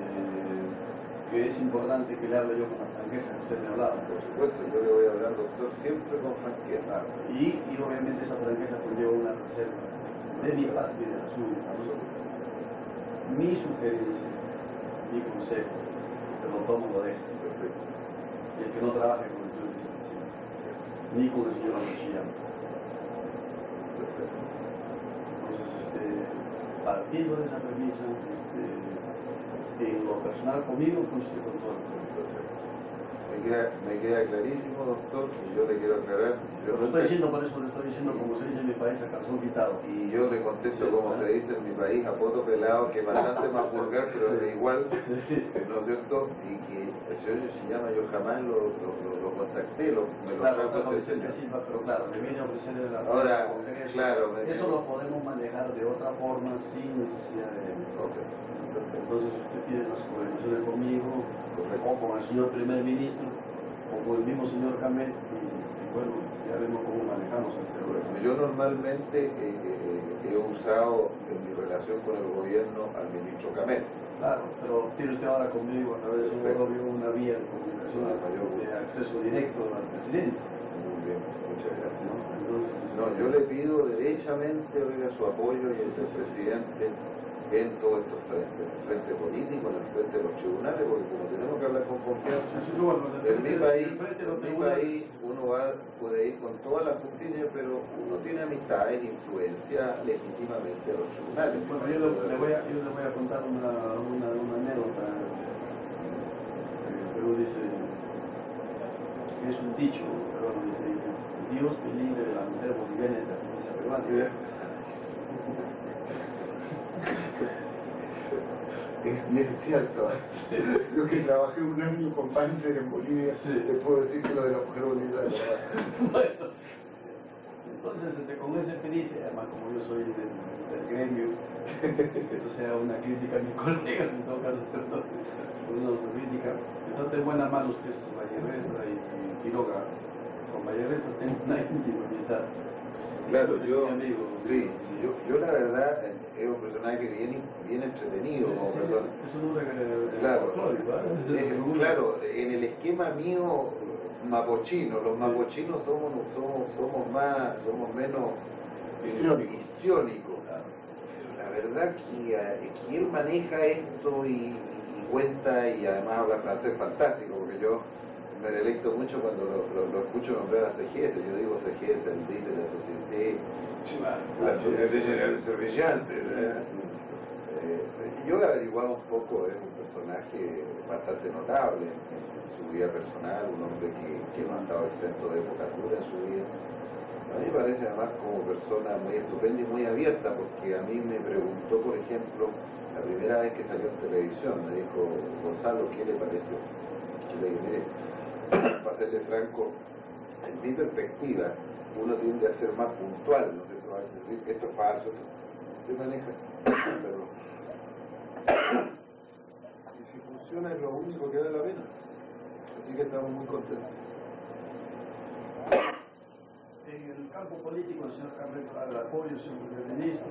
que es importante que le hable yo la franqueza que usted me hablaba. Por supuesto, yo le voy a hablar, doctor, siempre con franqueza. Y, y obviamente esa franqueza conlleva una reserva de mi parte de la suya. Mi sugerencia, mi consejo, que lo tomo lo dejo. Perfecto. Y el que no trabaje con el señor ni con el señor Anochillán. Perfecto. Entonces, este, de esa premisa, este, en lo personal conmigo, pues con todo el mundo. Perfecto. Me queda, me queda clarísimo, doctor, y yo le quiero aclarar. Yo Lo estoy diciendo por eso, lo estoy diciendo como se dice en mi país a calzón quitado. Y yo le contesto Sí, como se dice en mi país, a poto pelado, que es bastante más vulgar, pero de igual, ¿no es cierto? Y que el señor Yoshiyama yo jamás lo, lo, lo- lo contacté, lo, me lo Claro, este señor. Pero claro, me viene a ofrecer el Ahora, Congreso. claro, me Eso lo podemos manejar de otra forma sin necesidad de... Entonces usted pide las coordinaciones conmigo, Correcto. o con el señor primer ministro, o con el mismo señor Camel, y, bueno, ya vemos cómo manejamos el problema. Yo normalmente eh, eh, he usado en mi relación con el gobierno al ministro Camel. Claro, pero tiene usted ahora conmigo a través de un una vía de comunicación Ah, de acceso directo al presidente. Muy bien, muchas gracias. ¿no? Entonces, No, yo le pido derechamente oiga, su apoyo y el del presidente en todos estos frentes, en el frente político, en el frente de los tribunales, porque como tenemos que hablar con confianza, en mi país, en mi país uno va, puede ir con toda la justicia, pero uno tiene amistades, influencia legítimamente a los tribunales. Bueno, yo le, le voy a, yo le voy a contar una, una, una anécdota. En Perú dice, es un dicho, peruano dice, dice, Dios me libre de la mujer boliviana y de la justicia peruana. [laughs] Es bien cierto. Yo que trabajé un año con Panzer en Bolivia, te puedo decir que lo de la mujer boliviana. Bueno, entonces este, con esa experiencia, además como yo soy del, del gremio, esto sea una crítica a mis [laughs] colegas en todo caso, perdón, una autocrítica, entonces buena mano usted es Vallerestra y, y Quiroga, con Vallerestra tengo una [laughs] íntima amistad. Claro, Es yo, sí, yo, yo la verdad eh, es un personaje bien, bien entretenido como persona. Es Claro. ¿eh? Eh, claro, en el esquema mío mapochino, los mapochinos somos, somos, somos más, somos menos Histriónicos. histriónicos. La verdad que, eh, que él maneja esto y, y cuenta y además habla francés fantástico, porque yo me delecto mucho cuando lo, lo- lo escucho nombrar a CGS, yo digo CGS, él dice la Société, la Société General de Surveillance, yo he averiguado un poco, es un personaje bastante notable en, su vida personal, un hombre que, que no ha estado exento de épocas duras en su vida. A mí me parece además como persona muy estupenda y muy abierta, porque a mí me preguntó, por ejemplo, la primera vez que salió en televisión, me dijo, Gonzalo, ¿qué le pareció? Le dije, mire, para serle franco, en mi perspectiva, uno tiende a ser más puntual, ¿no sé, a decir que esto es falso, se maneja, pero y si funciona es lo único que vale la pena. Así que estamos muy contentos. En el campo político, el señor Carreto da el apoyo, señor primer ministro.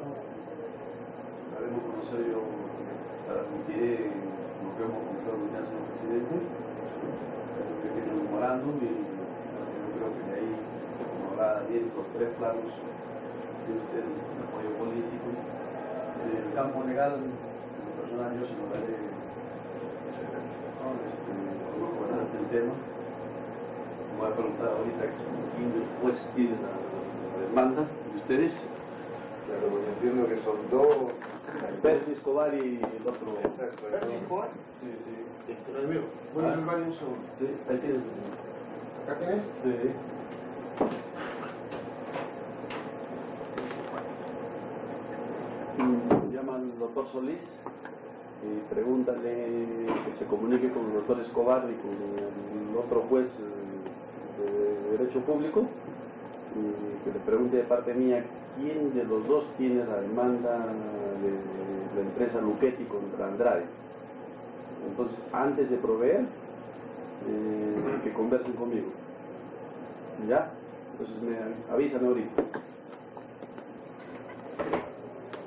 Haremos conocer yo, transmitiré lo que hemos comentado ya, señor presidente, el pequeño memorándum y yo creo que de ahí, como habrá bien los tres planos de usted, el apoyo político. En el campo legal, en lo personal, yo se lo daré ¿no? este, conozco bastante el tema. Me voy a preguntar ahorita quién después tiene la, la demanda de ustedes. Claro, porque entiendo que son dos. Percy Escobar y el otro. Sí, sí. Mío. Bueno. Sí, ahí tienes. ¿Acá tenés? Sí. Mm, Llaman al doctor Solís y pregúntale que se comunique con el doctor Escobar y con el otro juez eh, de Derecho Público y que le pregunte de parte mía quién de los dos tiene la demanda de la empresa Luchetti contra Andrade. Entonces, antes de proveer, eh, que conversen conmigo. ¿Ya? Entonces, me, avísame ahorita.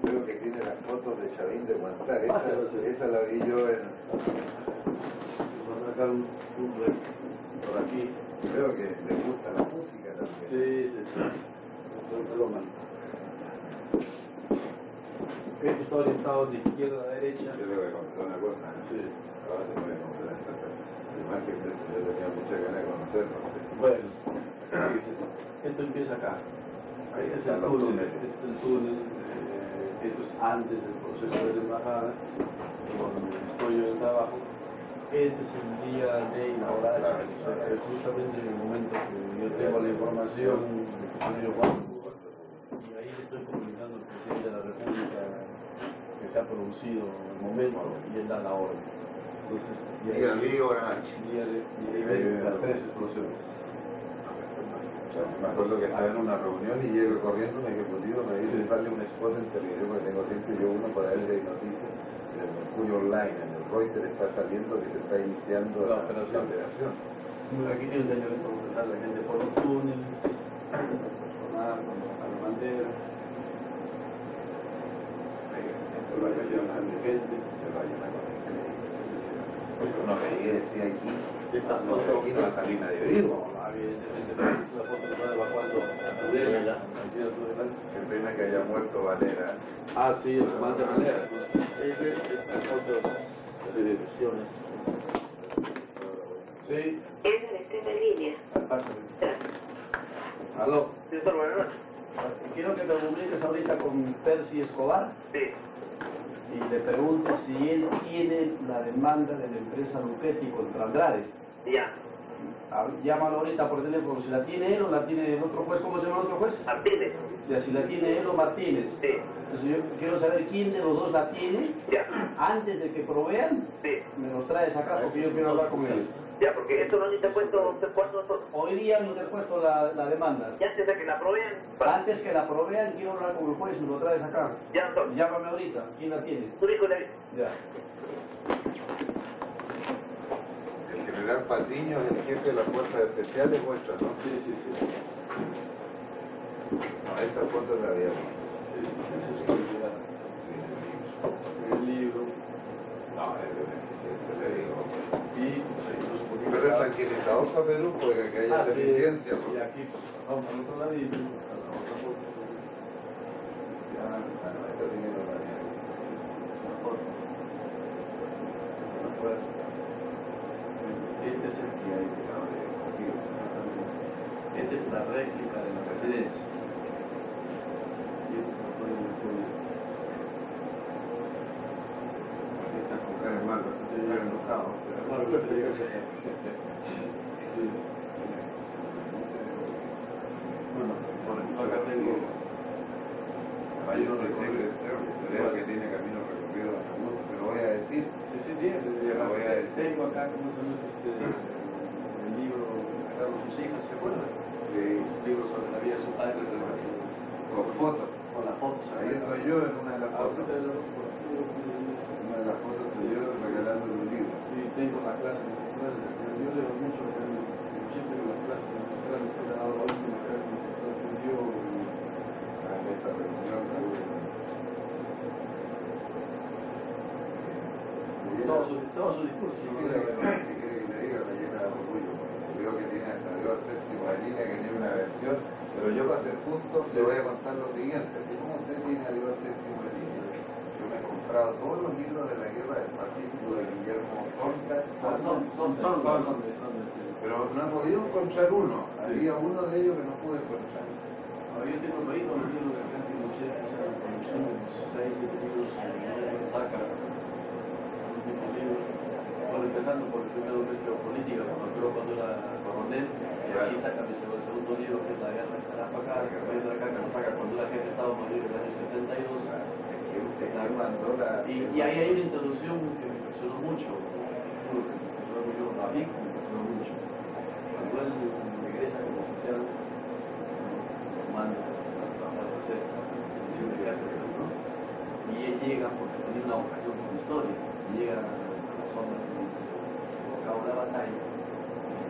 Creo que tiene las fotos de Chavín de Guantar. Esa, Pásalo, sí. esa la vi yo en. Voy a sacar un, un red por aquí. Creo que le gusta la música también. Sí, sí, sí. Soy melómano. Esto está orientado de izquierda a derecha. Yo le voy a contar una cosa. Sí. Ahora se puede conocer a esta persona. Además que yo tenía mucha ganas de conocerlo. Bueno, esto empieza acá. Ahí es el túnel, este es el túnel, eh, esto es antes del proceso de la embajada, donde estoy yo el trabajo. Este es el día de inaugurar, Claro, o sea, que justamente en el momento que yo tengo la información de que yo Juan y ahí le estoy comunicando al presidente de la República que se ha producido el momento y él da la orden. Entonces, y ahí- digo, Orange. y ahí y ahí ven las tres explosiones. Me acuerdo que estaba en una reunión y llego corriendo un ejecutivo me dice, sale una esposa en televisión, porque tengo siempre yo uno para ver si hay noticias. En el Mercurio Online, en el Reuters está saliendo que se está iniciando La operación. operación. Bueno, aquí tiene un señor que contratar a la gente por los túneles, con la bandera. Lo ha llevado de gente. Se. Uno veía, aquí, Estas no, fotos. aquí no va a salir nadie vivo. No, evidentemente, pero es una foto que está evacuando a Tudela, Ya. aquí a su delante. Qué pena que haya muerto Valera. Ah, sí, el comandante Valera. Este, estas fotos Sí. de versiones. Sí, está en línea. pásame. Aló. Doctor, buenas noches. Quiero que te comuniques ahorita con Percy Escobar. Sí. y le pregunte si él tiene la demanda de la empresa Luchetti contra Andrade. Ya. Llámalo ahorita por teléfono, si la tiene él o la tiene el otro juez, ¿cómo se llama el otro juez? Martínez. Ya, si la tiene él o Martínez. Sí. Entonces yo quiero saber quién de los dos la tiene, Ya. antes de que provean, Sí. me los traes acá porque yo quiero hablar con él. Ya, porque esto no se ha puesto cuándo nosotros. Hoy día no te he puesto la, la demanda. Ya antes de que la prueben. para- Antes que la provean, quiero hablar con el juez, me lo traes acá. Ya, doctor. Llámame ahorita, ¿quién la tiene? Tú dijo le Ya. El general Patiño es el jefe de las fuerzas especiales vuestras, ¿no? Sí, sí, sí. No, esta foto la había visto. Sí, sí, sí, sí, sí, sí. Sí, el libro. No, es de beneficencia, le digo. y seguimos poquito. Pero es tranquilizador para Perú, porque que haya Ah, sí. deficiencia. Y porque- aquí vamos al otro ladito, a la otra foto. Ya, Ah, no, esta tiene que la mía. una foto. Una fuerza. Este es el que hay que acabo de coger, exactamente. Esta es la réplica de la residencia. Bueno, por ejemplo, acá tengo Hay de Secret Service, se vea que tiene camino recorrido el mundo, se lo voy a decir. Sí, sí, bien. Lo voy a decir. Tengo acá, como se llama este, lo sus hijas, ¿se acuerdan? Sí, Libros sobre la vida de su padre, regalando con fotos. con las fotos. Ahí estoy yo en una de las Ah, fotos. una de las fotos estoy yo regalando un libro. Sí, tengo la clase magistral, yo leo mucho, siempre en las clases magistrales he dado la última clase magistral que dio en esta reunión todo su, todo su discurso. Si ¿no? quiere que si quiere que le diga, me llena de orgullo. Veo que tiene hasta Dios séptimo de línea, que tiene una versión. Pero yo para ser justo le voy a contar lo siguiente. Así como usted tiene a Dios séptimo de línea, yo me he comprado todos los libros de la guerra del Pacífico de Guillermo Conta. Ah, son, son, son, son, son, de- son, de- sí. Pero no he podido encontrar uno. Había uno de ellos que no pude encontrar. Ahora yo tengo ahí con los libros de Argentino Pinochet, de los seis, siete libros que saca, de. Bueno, empezando por el primero que es geopolítica, cuando entró cuando era coronel, y aquí saca mi segundo, libro que es la guerra de Tarapacá, que viene de acá, que lo saca cuando la gente estaba morir en el año 72. Que usted que mandó la... Y, y ahí hay una introducción que me impresionó mucho, a me impresionó mucho. Cuando él regresa como oficial, manda a la de ¿no? Y él llega porque tenía una vocación por la historia, llega a la zona la batalla,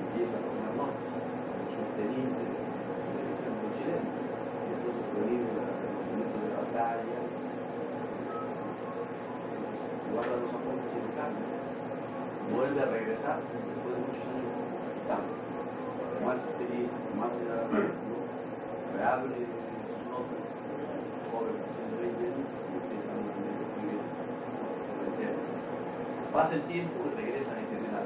empieza a tomar notas, es un teniente ejército chileno, y entonces prohíbe el reconocimiento de la batalla, guarda los apuntes y el cambio. Vuelve a regresar después de muchos años capitán. Más experiencia, más edad, ¿no? reabre sus notas, joven, 120 años, y empieza a escribir sobre el tema. Pasa el tiempo y regresa en general,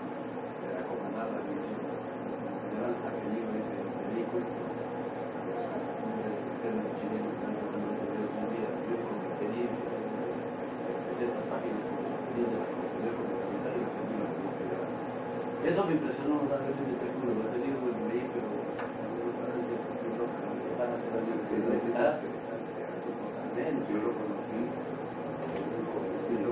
Eso me impresionó notablemente, te juro, lo he tenido leí, pero. Yo lo conocí, conocí lo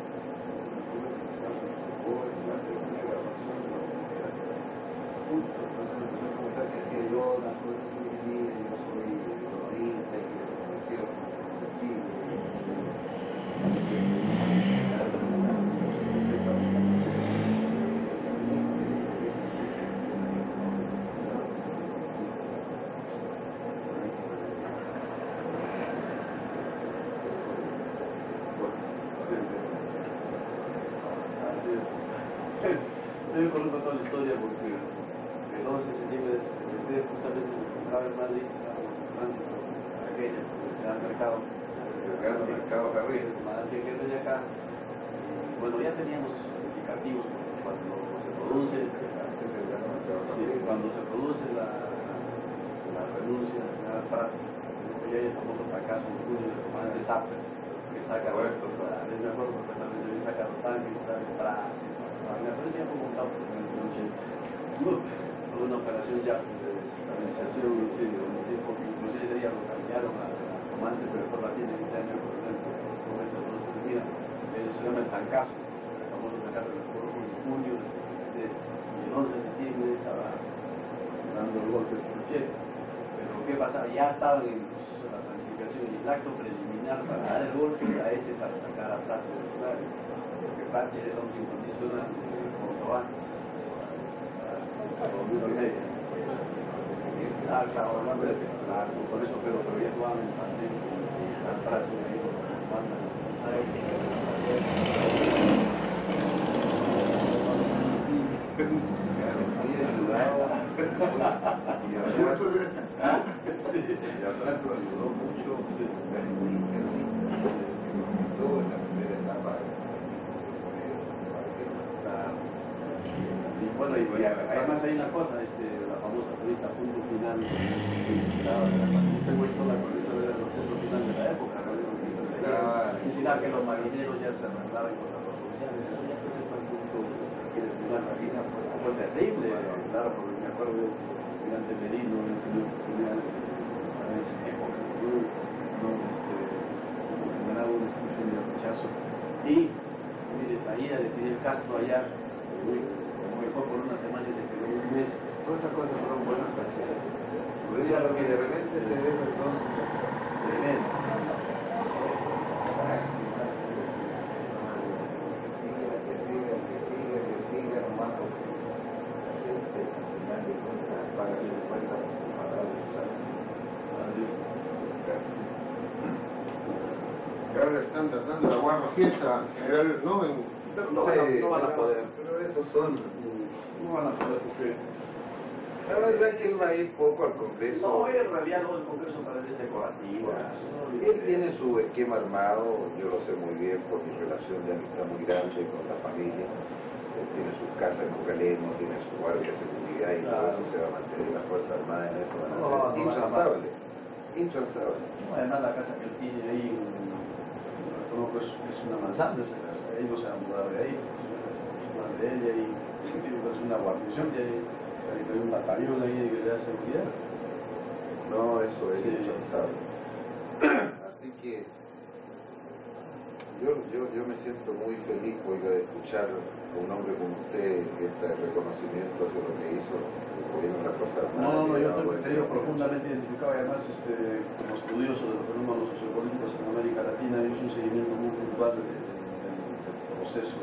de Justo, entonces me empezó a preguntar qué hacía yo, las cosas que vivía, yo soy economista y que conocido como Chile. Yo conozco toda la historia porque el 11 de septiembre de justamente me encontraba en Madrid, estábamos en tránsito aquella, el mercado, Ricardo Mercado Carril. Madrid que de acá. Bueno, ya teníamos indicativos porque cuando se produce, cuando se produce la, la renuncia, la frase, ya hay el famoso fracaso en junio del comandante Zapper, que saca los, a mí me acuerdo perfectamente, que saca los tanques, saca Francia, me parecía como el noche. Una operación ya de desestabilización, sí, sí, porque inclusive ese día lo cambiaron a, comandante, pero por así de 15 años, por ejemplo, con esa entonces, mira, ellos se llama el tancazo, el famoso tancazo que fue en junio del 73, y el 11 de septiembre estaba dando el golpe de Pinochet. Pero ¿qué pasaba? Ya estaban en el proceso de la planificación y el acto preliminar para dar el golpe era ese para sacar a Francia del escenario. Porque Francia era hombre incondicional de Córdoba. Ah, claro, no, pero, por eso, pero, ya jugaban en Francia, [laughs] y digo, mandan, Y ayudó mucho que lo en la primera etapa. Y Bueno, y, y además hay una cosa, este, la famosa revista Punto Final, que citaba de la Usted cuento la revista de los puntos final de la época, ¿no? Claro. Y citaba que los marineros ya se arreglaban con las oficiales, eso ya se fue el punto que el final marina fue, terrible, claro, porque me acuerdo del almirante Merino, el tenía en esa época, ¿no? Este, generaba una explosión de rechazo. Y, mire, la ida de Fidel Castro allá, fue por una semana y se quedó un mes, Todas esas cosas fueron buenas para eso lo que de repente se te ve, perdón, tremendo. ahora están tratando de aguar la fiesta ¿no? En- Pero no, van a- no van a pero- poder, Pero esos son. No van a poder cumplir. La verdad es que él va a ir poco al Congreso. No, en realidad no el Congreso para es decorativa. Él tiene su esquema armado, yo lo sé muy bien por mi relación de amistad muy grande con la familia. Él tiene sus casas en Bucalemo, tiene su guardia de seguridad y todo eso se va a mantener. Las Fuerzas Armadas en eso a No, no, no, intransable. Intransable. Además la casa que él tiene ahí, en es, es una manzana esa casa. Ellos se han mudado de ahí, es una casa de ella y sí, es una guarnición de ahí. Hay un batallón ahí de seguridad seguridad. No, eso es Sí. intransable. Así que yo, yo, yo me siento muy feliz oiga, de escuchar a un hombre como usted este reconocimiento hacia lo que hizo el gobierno de la Fuerza Armada. No, no, no, que yo estoy te digo, profundamente identificado y además este, como estudioso de los fenómenos sociopolíticos en América Latina, hice un seguimiento muy puntual del, del- del proceso.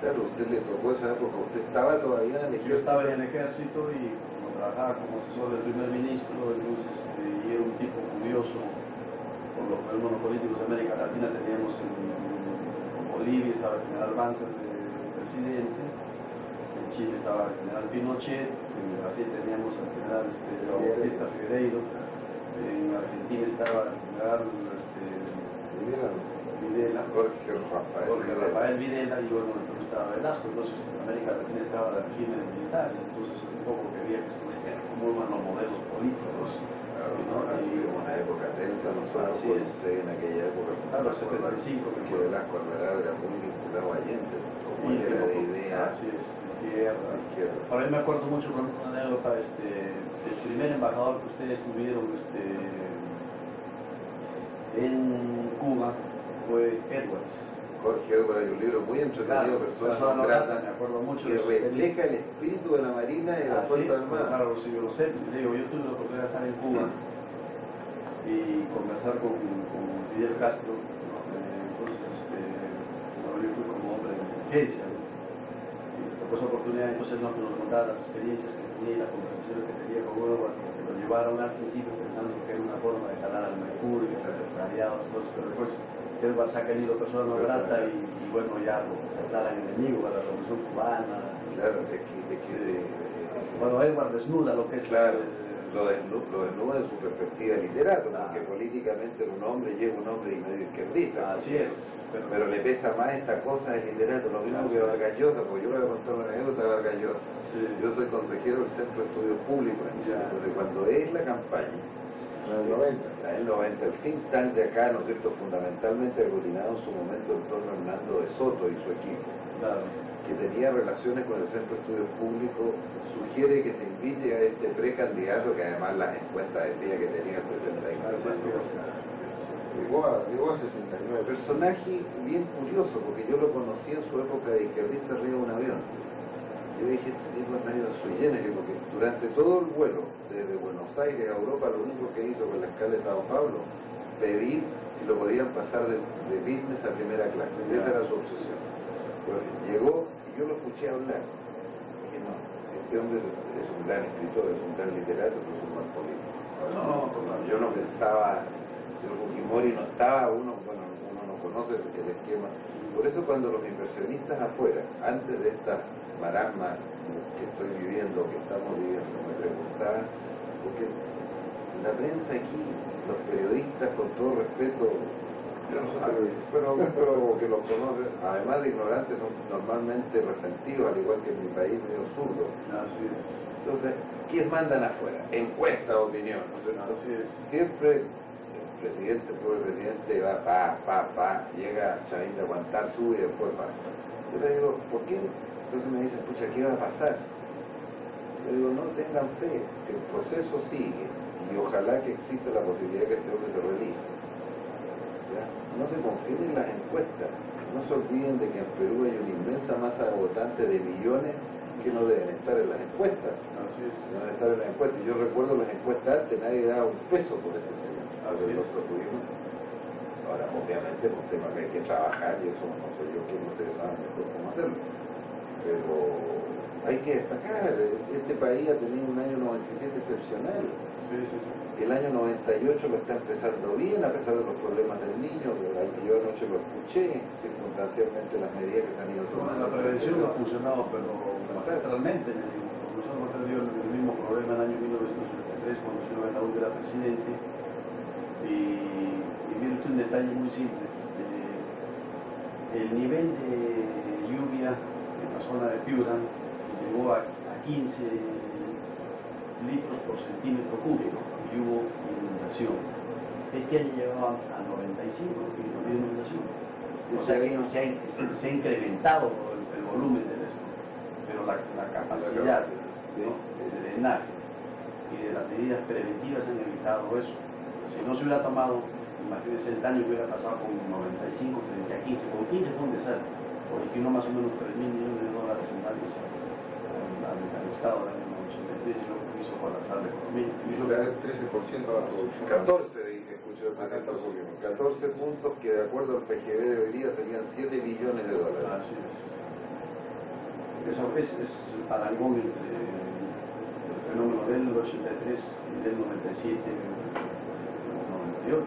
Claro, usted le tocó esa época, usted estaba todavía en el Yo ejército. estaba en el ejército y como trabajaba como asesor del primer ministro, entonces, y era un tipo curioso por los fenómenos políticos de América Latina, teníamos en, en Bolivia estaba el general Banzer de presidente, en Chile estaba el general Pinochet, en Brasil teníamos al general este, Bautista Figueiredo, en Argentina estaba el general este, Videla, Jorge Rafael. Jorge Rafael Videla y bueno, entonces estaba Velasco, entonces en América Latina estaba el régimen militar, entonces un poco quería que como eran los modelos políticos. Claro, ¿no? ha Y- sido una época tensa, nosotros Así es. en aquella época. Claro, 75 me que acuerdo. Velasco Alvarado era muy vinculado a Allende, como y era de idea Así es, izquierda. izquierda. Ahora yo me acuerdo mucho con una anécdota, este, el primer embajador que ustedes tuvieron este, en Cuba fue Edwards. Jorge Edwards hay un libro muy entretenido, personas persona no no gratas, me acuerdo mucho que de refleja el espíritu de la Marina y de la Ah, sí, Fuerza Armada. Claro, yo lo sé. Digo, yo tuve la oportunidad de estar en Cuba y conversar con, con Fidel Castro. Eh, Entonces, este, fui como hombre de me tocó esa oportunidad, entonces no, nos contaba las experiencias que tenía y las conversaciones que tenía con Orwell, que lo llevaron al principio pensando que era una forma de jalar al mercurio, que era aliados, cosas, pero después Edward se ha querido persona no grata y, y bueno, ya lo declaran enemigo para la revolución cubana. Claro, es que, es que eh, Bueno, Edward desnuda lo que es. Claro, lo desnuda, lo desnuda en su perspectiva de literato, Claro. porque políticamente era un hombre es un hombre y medio izquierdista. así es. Pero, Pero le pesa más esta cosa del literato, lo mismo que Vargas Llosa, porque yo le voy a contar una anécdota de Vargas Llosa. sí, Yo soy consejero del Centro de Estudios Públicos entonces cuando es la campaña, En el 90. la del 90, el think tank de acá, ¿no es cierto?, fundamentalmente aglutinado en su momento en torno a Hernando de Soto y su equipo, claro. que tenía relaciones con el Centro de Estudios Públicos, sugiere que se invite a este precandidato, que además las encuestas decía que tenía 60 Así es, sí, Llegó a, llegó a 69. Personaje bien curioso, porque yo lo conocí en su época de izquierdista arriba de un avión. Yo dije, es medio sui generis, porque durante todo el vuelo, desde Buenos Aires a Europa, lo único que hizo con la escala de Sao Paulo, pedir si lo podían pasar de, de business a primera clase. Esa era su obsesión. Bueno, llegó y yo lo escuché hablar. Dije, no, este hombre es, un gran escritor, es un gran literato, pero es un mal político. No, no. Yo no pensaba, señor Fujimori no estaba, uno, bueno, uno no conoce el esquema. Por eso cuando los inversionistas afuera, antes de esta marasma que estoy viviendo, que estamos viviendo, me preguntaban, porque la prensa aquí, los periodistas, con todo respeto. Pero, pero que los conocen, además de ignorantes, son normalmente resentidos, al igual que en mi país, medio zurdos. Así es. Entonces, ¿quién mandan afuera? Encuesta de opinión. ¿no es cierto? Así es. Siempre el presidente, el pobre presidente, va pa, pa, pa, llega Chavín de aguantar, sube y después va. Yo le digo, ¿por qué? Entonces me dicen, pucha, ¿qué va a pasar? Le digo, no tengan fe, el proceso sigue y ojalá que exista la posibilidad que este hombre se reelija. ¿Ya? No se confíen en las encuestas, no se olviden de que en Perú hay una inmensa masa votante de millones que no deben estar en las encuestas. Así es. No deben estar en las encuestas. Yo recuerdo las encuestas antes, nadie daba un peso por este señor. Así es. Ahora, obviamente, por un tema que hay que trabajar y eso no soy yo quien ustedes saben mejor cómo hacerlo. Pero hay que destacar, este país ha tenido un año 97 excepcional. Sí, sí, sí. El año 98 lo está empezando bien a pesar de los problemas del niño, que yo anoche lo escuché, circunstancialmente las medidas que se han ido Bueno, tomando. la prevención no ha funcionado, pero magistralmente. Nosotros hemos tenido el mismo problema en el año 1973 cuando el señor Betaúd era presidente. Y, usted un detalle muy simple. Eh, el nivel de lluvia en la zona de Piura llegó a, a 15 litros por centímetro cúbico y hubo inundación. Este año llegaba a 95 y no había inundación. O sea que se ha, se ha incrementado el, volumen de esto, pero la, la capacidad ¿no? de drenaje y de las medidas preventivas han evitado eso. Si no se hubiera tomado, imagínense el daño que hubiera pasado con 95 frente a 15. Con 15 fue un desastre. Originó más o menos 3 mil millones de dólares en daños al, al, al Estado del año 83 y luego hizo colapsar la economía. Hizo caer 13% a la producción. 14, dije, escuché el presidente. 14 puntos que de acuerdo al PGB de hoy día serían 7 billones de dólares. Así es. Esa es, es el parangón entre el fenómeno del 83 y del 97 98.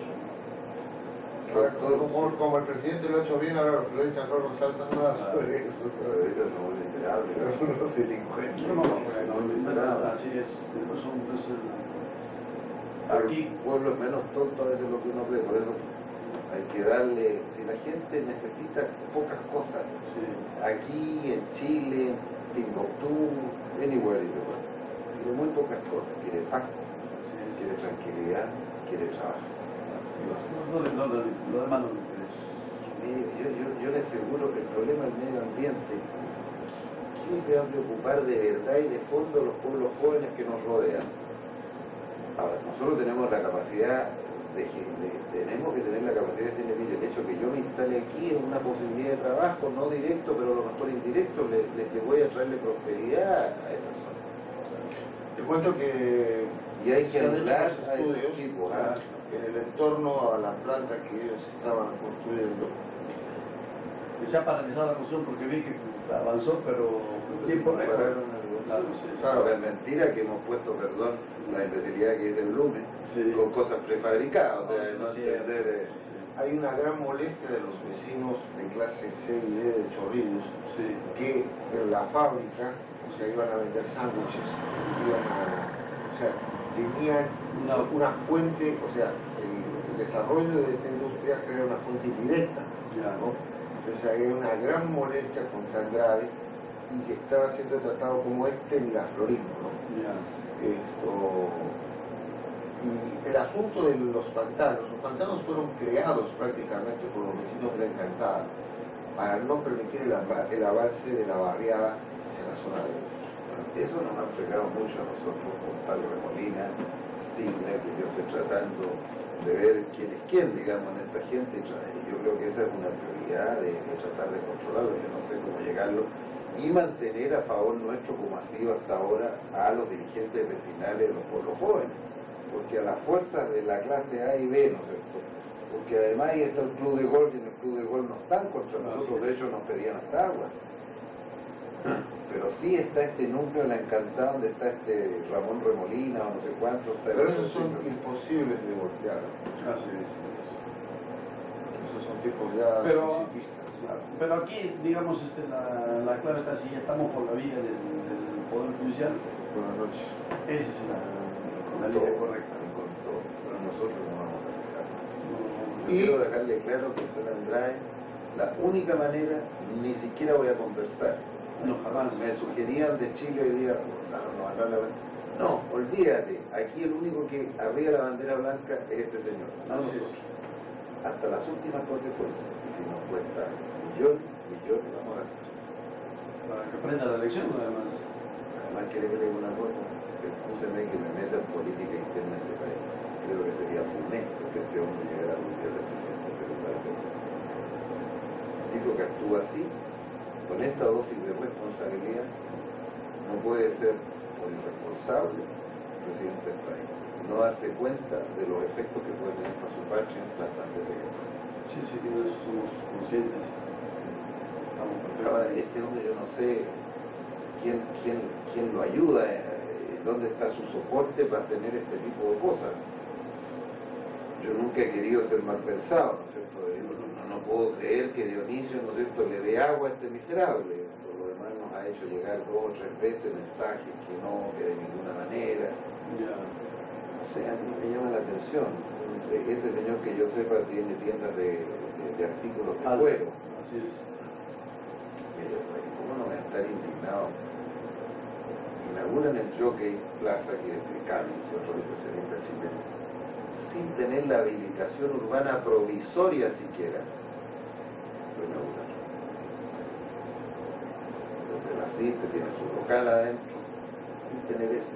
Ahora, como, como el presidente lo ha hecho bien, ahora los periodistas no resaltan nada Ah. sobre eso. Pero ellos son miserables, son unos delincuentes. No, no, no, no, así es. Pues son, pues, el- Aquí pueblo es menos tonto a veces lo que uno cree, por eso hay que darle, si la gente necesita pocas cosas, sí, aquí, en Chile, en Timbuktu, anywhere in the world, quiere muy pocas cosas, quiere paz, es. quiere tranquilidad, quiere trabajo. No, no, no, no. Mire, yo, yo, yo le aseguro que el problema del medio ambiente siempre va a preocupar de verdad y de fondo a los pueblos jóvenes que nos rodean. Ahora, nosotros tenemos la capacidad de, de- tenemos que tener la capacidad de mire, el hecho que yo me instale aquí es una posibilidad de trabajo, no directo, pero a lo mejor indirecto, le, le, le voy a traerle prosperidad a esta zona. Te cuento que Y hay que han los a estos tipos. ah, ¿ah? En el entorno a la planta que ellos estaban construyendo. Y se ha paralizado la construcción porque vi que avanzó, pero tiempo récord. Claro, es mentira que hemos puesto, perdón, la imbecilidad que dice el Sí. con cosas prefabricadas, o sea, no Sí, entender... eh, Hay una gran molestia de los vecinos de clase C y D de Chorrillos Sí. que en la fábrica, o sea, iban a vender sándwiches, iban a, o sea, tenían Una- una, fuente, o sea, el, el desarrollo de esta industria crea una fuente indirecta. Entonces hay una gran molestia contra Andrade y que estaba siendo tratado como este en la Florida, ¿no? Esto, y el asunto de los pantanos, los pantanos fueron creados prácticamente por los vecinos de la Encantada para no permitir el, el avance de la barriada hacia la zona de Eso nos ha fregado mucho a nosotros con Pablo Remolina, Stigler, que yo estoy tratando de ver quién es quién, digamos, en esta gente. y Yo creo que esa es una prioridad de, de tratar de controlarlo, yo no sé cómo llegarlo, y mantener a favor nuestro, como ha sido hasta ahora, a los dirigentes vecinales de los pueblos jóvenes. Porque a las fuerzas de la clase A y B, ¿no es cierto? Porque además ahí está el club de golf y en el club de golf no están contra nosotros, de hecho nos pedían hasta agua. Pero sí está este núcleo en la encantada donde está este Ramón Remolina o no sé cuántos. está Pero esos son imposibles de voltear. Así es. Esos son tipos ya Pero-. Pero aquí, digamos, este, la, la clave está si ya estamos por la vía del, del Poder Judicial. Buenas noches. Esa es la, la línea correcta. con todo. Pero nosotros no vamos a dejar. No, Yo Y- quiero dejarle claro que señor Andrade, la única manera, ni siquiera voy a conversar. No, jamás. Me sugerían de Chile hoy día, no, hablar la- no, olvídate, aquí el único que arriba la bandera blanca es este señor, no Así es. nosotros. Hasta las últimas consecuencias. Y si nos cuesta millones, millones, vamos a hacer. Para que aprenda la lección, además. Además, quiere que le diga una cosa, escúcheme que me meta en política interna de este país. Creo que sería funesto que este hombre llegara a un día de presidente de Perú para que tipo que actúa así, con esta dosis de responsabilidad, no puede ser un irresponsable presidente del país. No darse cuenta de los efectos que puede tener para su patria en las guerra. Sí, sí, que eso somos conscientes. Estamos Ahora, este hombre yo no sé quién, quién, quién lo ayuda, eh, dónde está su soporte para tener este tipo de cosas. Yo nunca he querido ser mal pensado, ¿no es cierto? No, puedo creer que Dionisio, ¿no es cierto?, le dé agua a este miserable. Por lo demás nos ha hecho llegar dos o tres veces mensajes que no, que de ninguna manera. O sea, a mí me llama la atención. Este señor que yo sepa tiene tiendas de, de- de artículos de cuero. Así es. Pero, ¿Cómo no voy a estar indignado? Inauguran el Jockey Plaza, que es de Cádiz, otro especialista chileno, sin tener la habilitación urbana provisoria siquiera. Lo inauguran. La CIRTE tiene su local adentro, sin tener eso.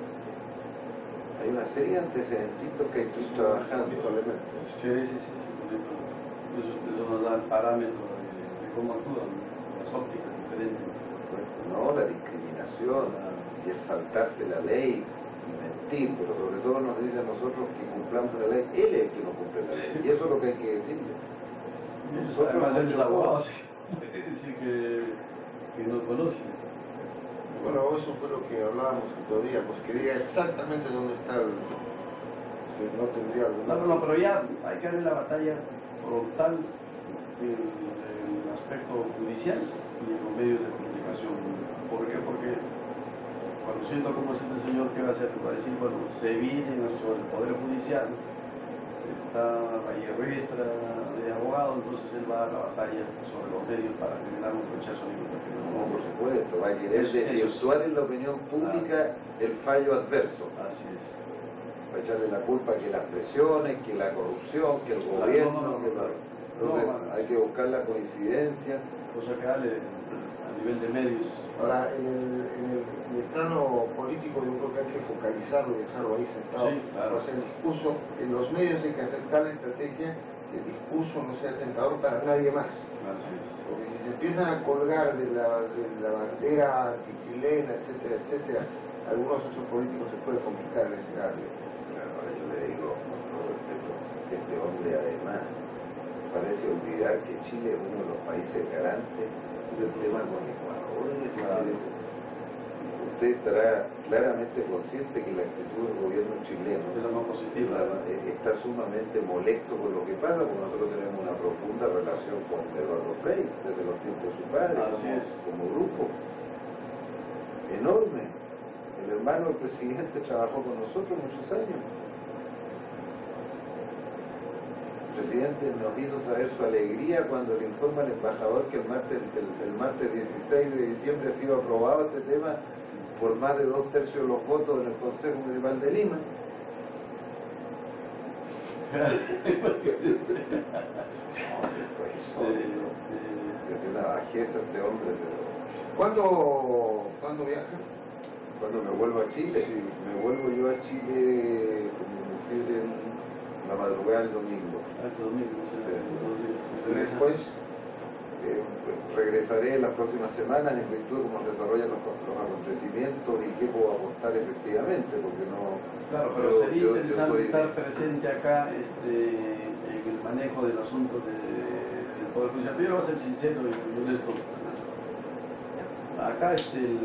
Hay una serie de antecedentes que hay que ir trabajando. Sí, sí, sí, sí, con esto. Eso, eso nos da el parámetro de, cómo actúan las ópticas diferentes. ¿no? La discriminación y el saltarse la ley y mentir, pero sobre todo nos dice a nosotros que cumplamos la ley. Él es el que no cumple la ley y eso es lo que hay que decirle. Nosotros Además, él es hemos hecho abogado, así que decir que, que no conoce. Bueno, eso fue lo que hablábamos otro día, pues que diga exactamente dónde está el... que no tendría algún... No, no, pero ya hay que darle la batalla frontal en el aspecto judicial y en los medios de comunicación. ¿Por qué? Porque cuando siento como es este señor que va a hacer, va a decir, bueno, se viene sobre el Poder Judicial, está Valle Riestra de abogado, entonces él va a dar la batalla sobre los medios para generar un rechazo libre. No, por supuesto, va a querer desvirtuar en la opinión pública el fallo adverso. Así es. Va a echarle la culpa que las presiones, que la corrupción, que el Claro, gobierno. no, no, no, que la- claro. Entonces hay que buscar la coincidencia. Cosa que dale a nivel de medios. Ahora, en el, en el- en el plano político yo creo que hay que focalizarlo y dejarlo ahí sentado. Sí, claro. O sea, el discurso, en los medios hay que hacer tal estrategia el discurso no sea tentador para nadie más. Porque si se empiezan a colgar de la, de la bandera antichilena, etcétera, etcétera, algunos otros políticos se puede complicar el escenario. Ahora yo le digo, con todo respeto, este hombre además parece olvidar que Chile es uno de los países garantes del tema con Ecuador. Usted estará claramente consciente que la actitud del gobierno chileno Es lo más positivo. la- eh, está sumamente molesto con lo que pasa, porque nosotros tenemos una profunda relación con Eduardo Frei desde los tiempos de su padre, Así como, es. como grupo. Enorme. El hermano del presidente trabajó con nosotros muchos años. El presidente nos hizo saber su alegría cuando le informa al embajador que el martes, el, el martes 16 de diciembre ha sido aprobado este tema por más de dos tercios de los votos en el Consejo Municipal de Lima. Sí, sí. Tiene una bajeza este hombre, pero ¿Cuándo, ¿cuándo viaja? cuando me vuelvo a Chile, me vuelvo yo a Chile con mi mujer en la madrugada del domingo. Ah, este domingo, sí, Sí. Después, Eh, regresaré en las próximas semanas en virtud de cómo se desarrollan los, los acontecimientos y qué puedo aportar efectivamente, porque no... Claro, pero yo- sería yo- yo interesante soy- estar presente acá este, en el manejo del asunto de, del Poder Judicial. Pero yo voy a ser sincero y honesto. Acá este, el-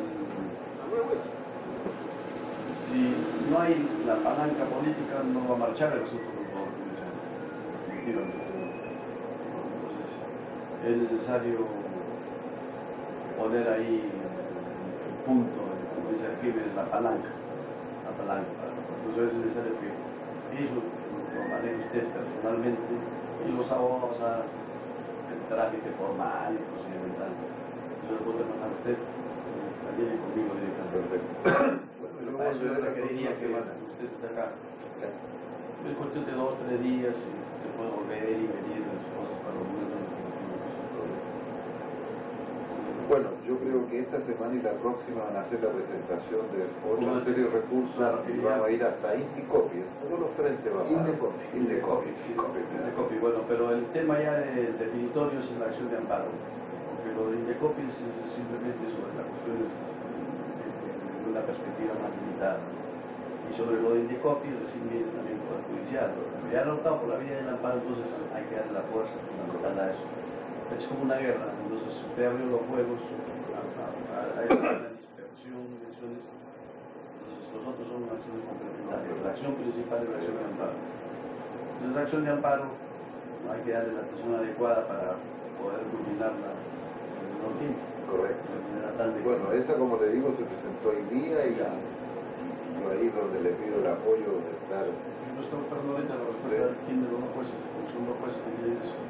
si no hay la palanca política no va a marchar el asunto del Poder Judicial. Es necesario poner ahí el punto, como dice el crimen, es la palanca la palanca. Entonces es necesario que ellos lo manejen usted personalmente y los vamos a el trámite formal y procedimental. Yo lo puedo mandar a usted, también conmigo directamente. Bueno, yo para eso yo hacer requeriría que usted esté acá. Es cuestión de dos o tres días y se puede volver y venir las cosas para los momentos en los que no Bueno, yo creo que esta semana y la próxima van a hacer la presentación de otra serie de recursos claro, y vamos a ir hasta Indicopy. Todos los frentes vamos a Indecopy. Indecopy. Sí, de copy. Bueno, pero el tema ya de- definitorio es la acción de amparo, porque lo de Indecopi es simplemente sobre las cuestiones de una perspectiva más limitada. Y sobre lo de Indecopi recién viene también por el judicial. Pero ya han optado por la vía del amparo, entonces hay que darle la fuerza fundamental a eso. Es como una guerra, entonces usted abrió los juegos, a, a, a, a esa dispersión de acciones, entonces los otros son acciones complementarias. La acción principal es la acción de amparo. Entonces la acción de amparo hay que darle la atención adecuada para poder culminarla en el menor tiempo. Correcto. Bueno, esa como le digo se presentó hoy día y, Ya. y yo ahí es donde le pido el apoyo de estar. Yo estoy ahorita la respuesta quién de los dos jueces, son dos jueces que tienen eso.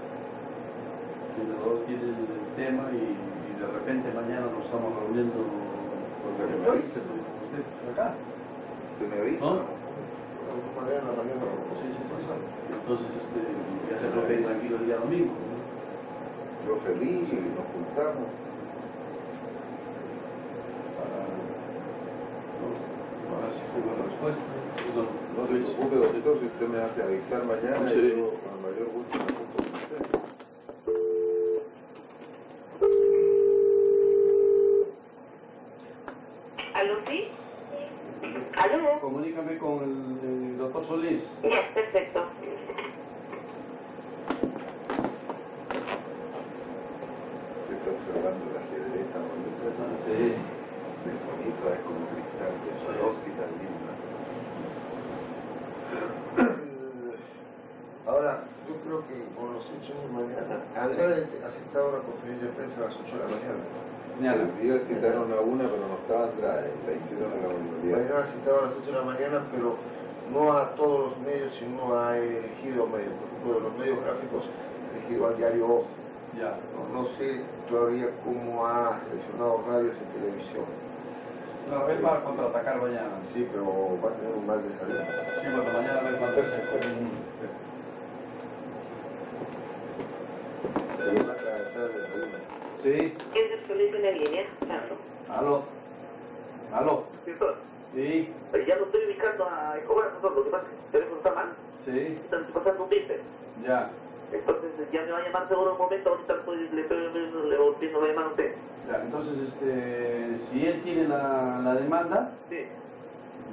Dos tiene el tema y, y de repente mañana nos estamos reuniendo con avisen. usted acá. ¿Usted me avisa? ¿No? También lo- Sí, sí, sí. Entonces, este, ya se lo ve tranquilo el día domingo. ¿no? Yo feliz y nos juntamos. Para, ¿no? ver si tengo la respuesta. No, No se preocupe, doctor, si usted me hace avisar mañana, Sí. yo con el mayor gusto me junto con usted. ¿Aló, sí? ¿Aló? Comunícame con el, el doctor Solís. Ya, perfecto. Estoy observando el ajedrez tan bonito. Sí. Es bonito, es como cristal de Swarovski tan linda. Ahora, yo creo que con los hechos de mañana, Andrade aceptado una conferencia de prensa a las 8 de la mañana. El día citaron a una, pero no estaba Andrade, la hicieron en la universidad. Mañana ha citado a las 8 de la mañana, pero no a todos los medios, sino ha elegido medios. Por ejemplo, de los medios gráficos, elegido al diario O. Ya. No, no sé todavía cómo ha seleccionado radios y televisión. No, él va a contraatacar mañana. Sí, pero va a tener un mal de salud. Sí, bueno, mañana va a con un... Se le va a atravesar de salud. Sí. ¿Quién es en la línea? Claro. Aló. Aló. Doctor, Sí. ya no estoy ubicando a Escobar, doctor. Lo que pasa es que el teléfono está mal. Sí. Están pasando un bife. Ya. Entonces ya me va a llamar seguro un momento. Ahorita pues, le estoy volviendo a llamar a usted. Ya. Entonces, este, si él tiene la, la demanda, Sí.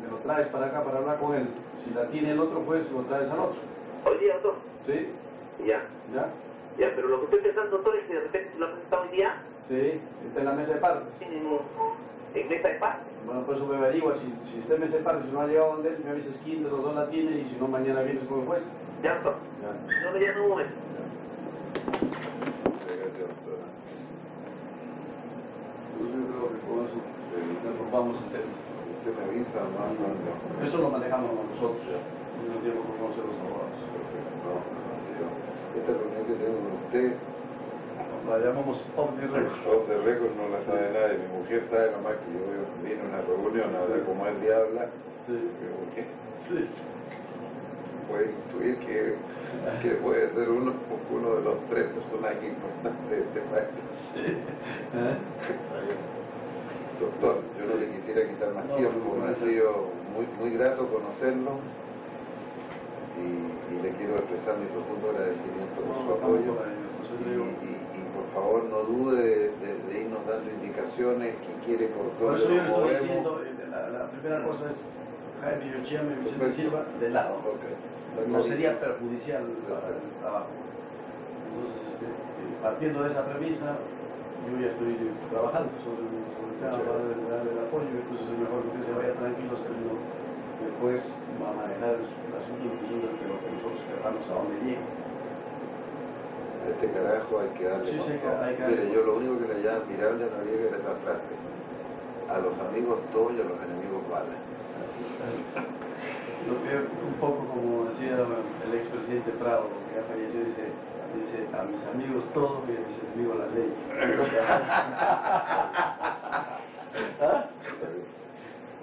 me lo traes para acá para hablar con él. Si la tiene el otro, pues lo traes al otro. Hoy día, doctor. ¿Sí? Ya. ¿Ya? Ya, pero lo que estoy pensando, doctor, es que de repente lo ha presentado hoy día Sí. Está en la mesa de partes. en, en mesa de paz. Bueno, pues eso me averigua. Si, si está en mesa de partes, si no ha llegado donde él, me avisas quién de los dos la tiene y si no, mañana vienes con el juez. Ya, doctor. Ya. No me llame un momento. Gracias, doctora. Yo creo que con eso resolvamos el tema. Usted me avisa. Eso lo manejamos nosotros. No tiempo conocer los abogados. No, no. Esta reunión que tengo con usted, La llamamos off the record. off the record no la sabe nadie. Mi mujer sabe nomás que yo vine a una reunión a ver cómo él diabla. Sí. Sí. puede intuir que, que puede ser uno, uno de los tres personajes importantes de este país. Sí. ¿Eh? Doctor, yo no le quisiera quitar más No, tiempo, no, me ha sido muy, muy grato conocerlo y, y le quiero expresar mi profundo agradecimiento por su apoyo. por Y, y- y por favor no dude de, de- de irnos dando indicaciones que quiere por Por todo eso yo estoy diciendo, eh, la, la primera cosa es Jaime Yochiyama y Vicente Silva de lado. Ok. No sería perjudicial el trabajo. Entonces, este, eh, partiendo de esa premisa, yo ya estoy trabajando sobre, el tema para darle el apoyo, entonces es mejor que usted se vaya tranquilo sabiendo que juez va a manejar el asunto función de lo que nosotros queramos a dónde llegue. A este carajo hay que darle Sí, sí, hay que- Mire, yo lo único que le llamo admirable a Noriega era esa frase. A los amigos todo y a los enemigos vale. [laughs] Lo que un poco como decía el expresidente Prado, que ya falleció, dice, dice a mis amigos todos y a mis enemigos la ley. [laughs] [laughs] ¿Ah?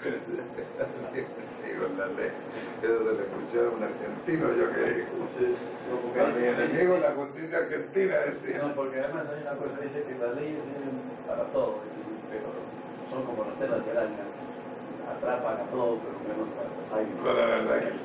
Digo, la ley. Eso se le escuchó a un argentino, yo que. Sí, no, A mi enemigo la justicia argentina decía. No, porque además hay una cosa, dice que las leyes sirven para todo, pero son como las telas de araña, atrapan a todos, pero menos para las águilas. Para las águilas.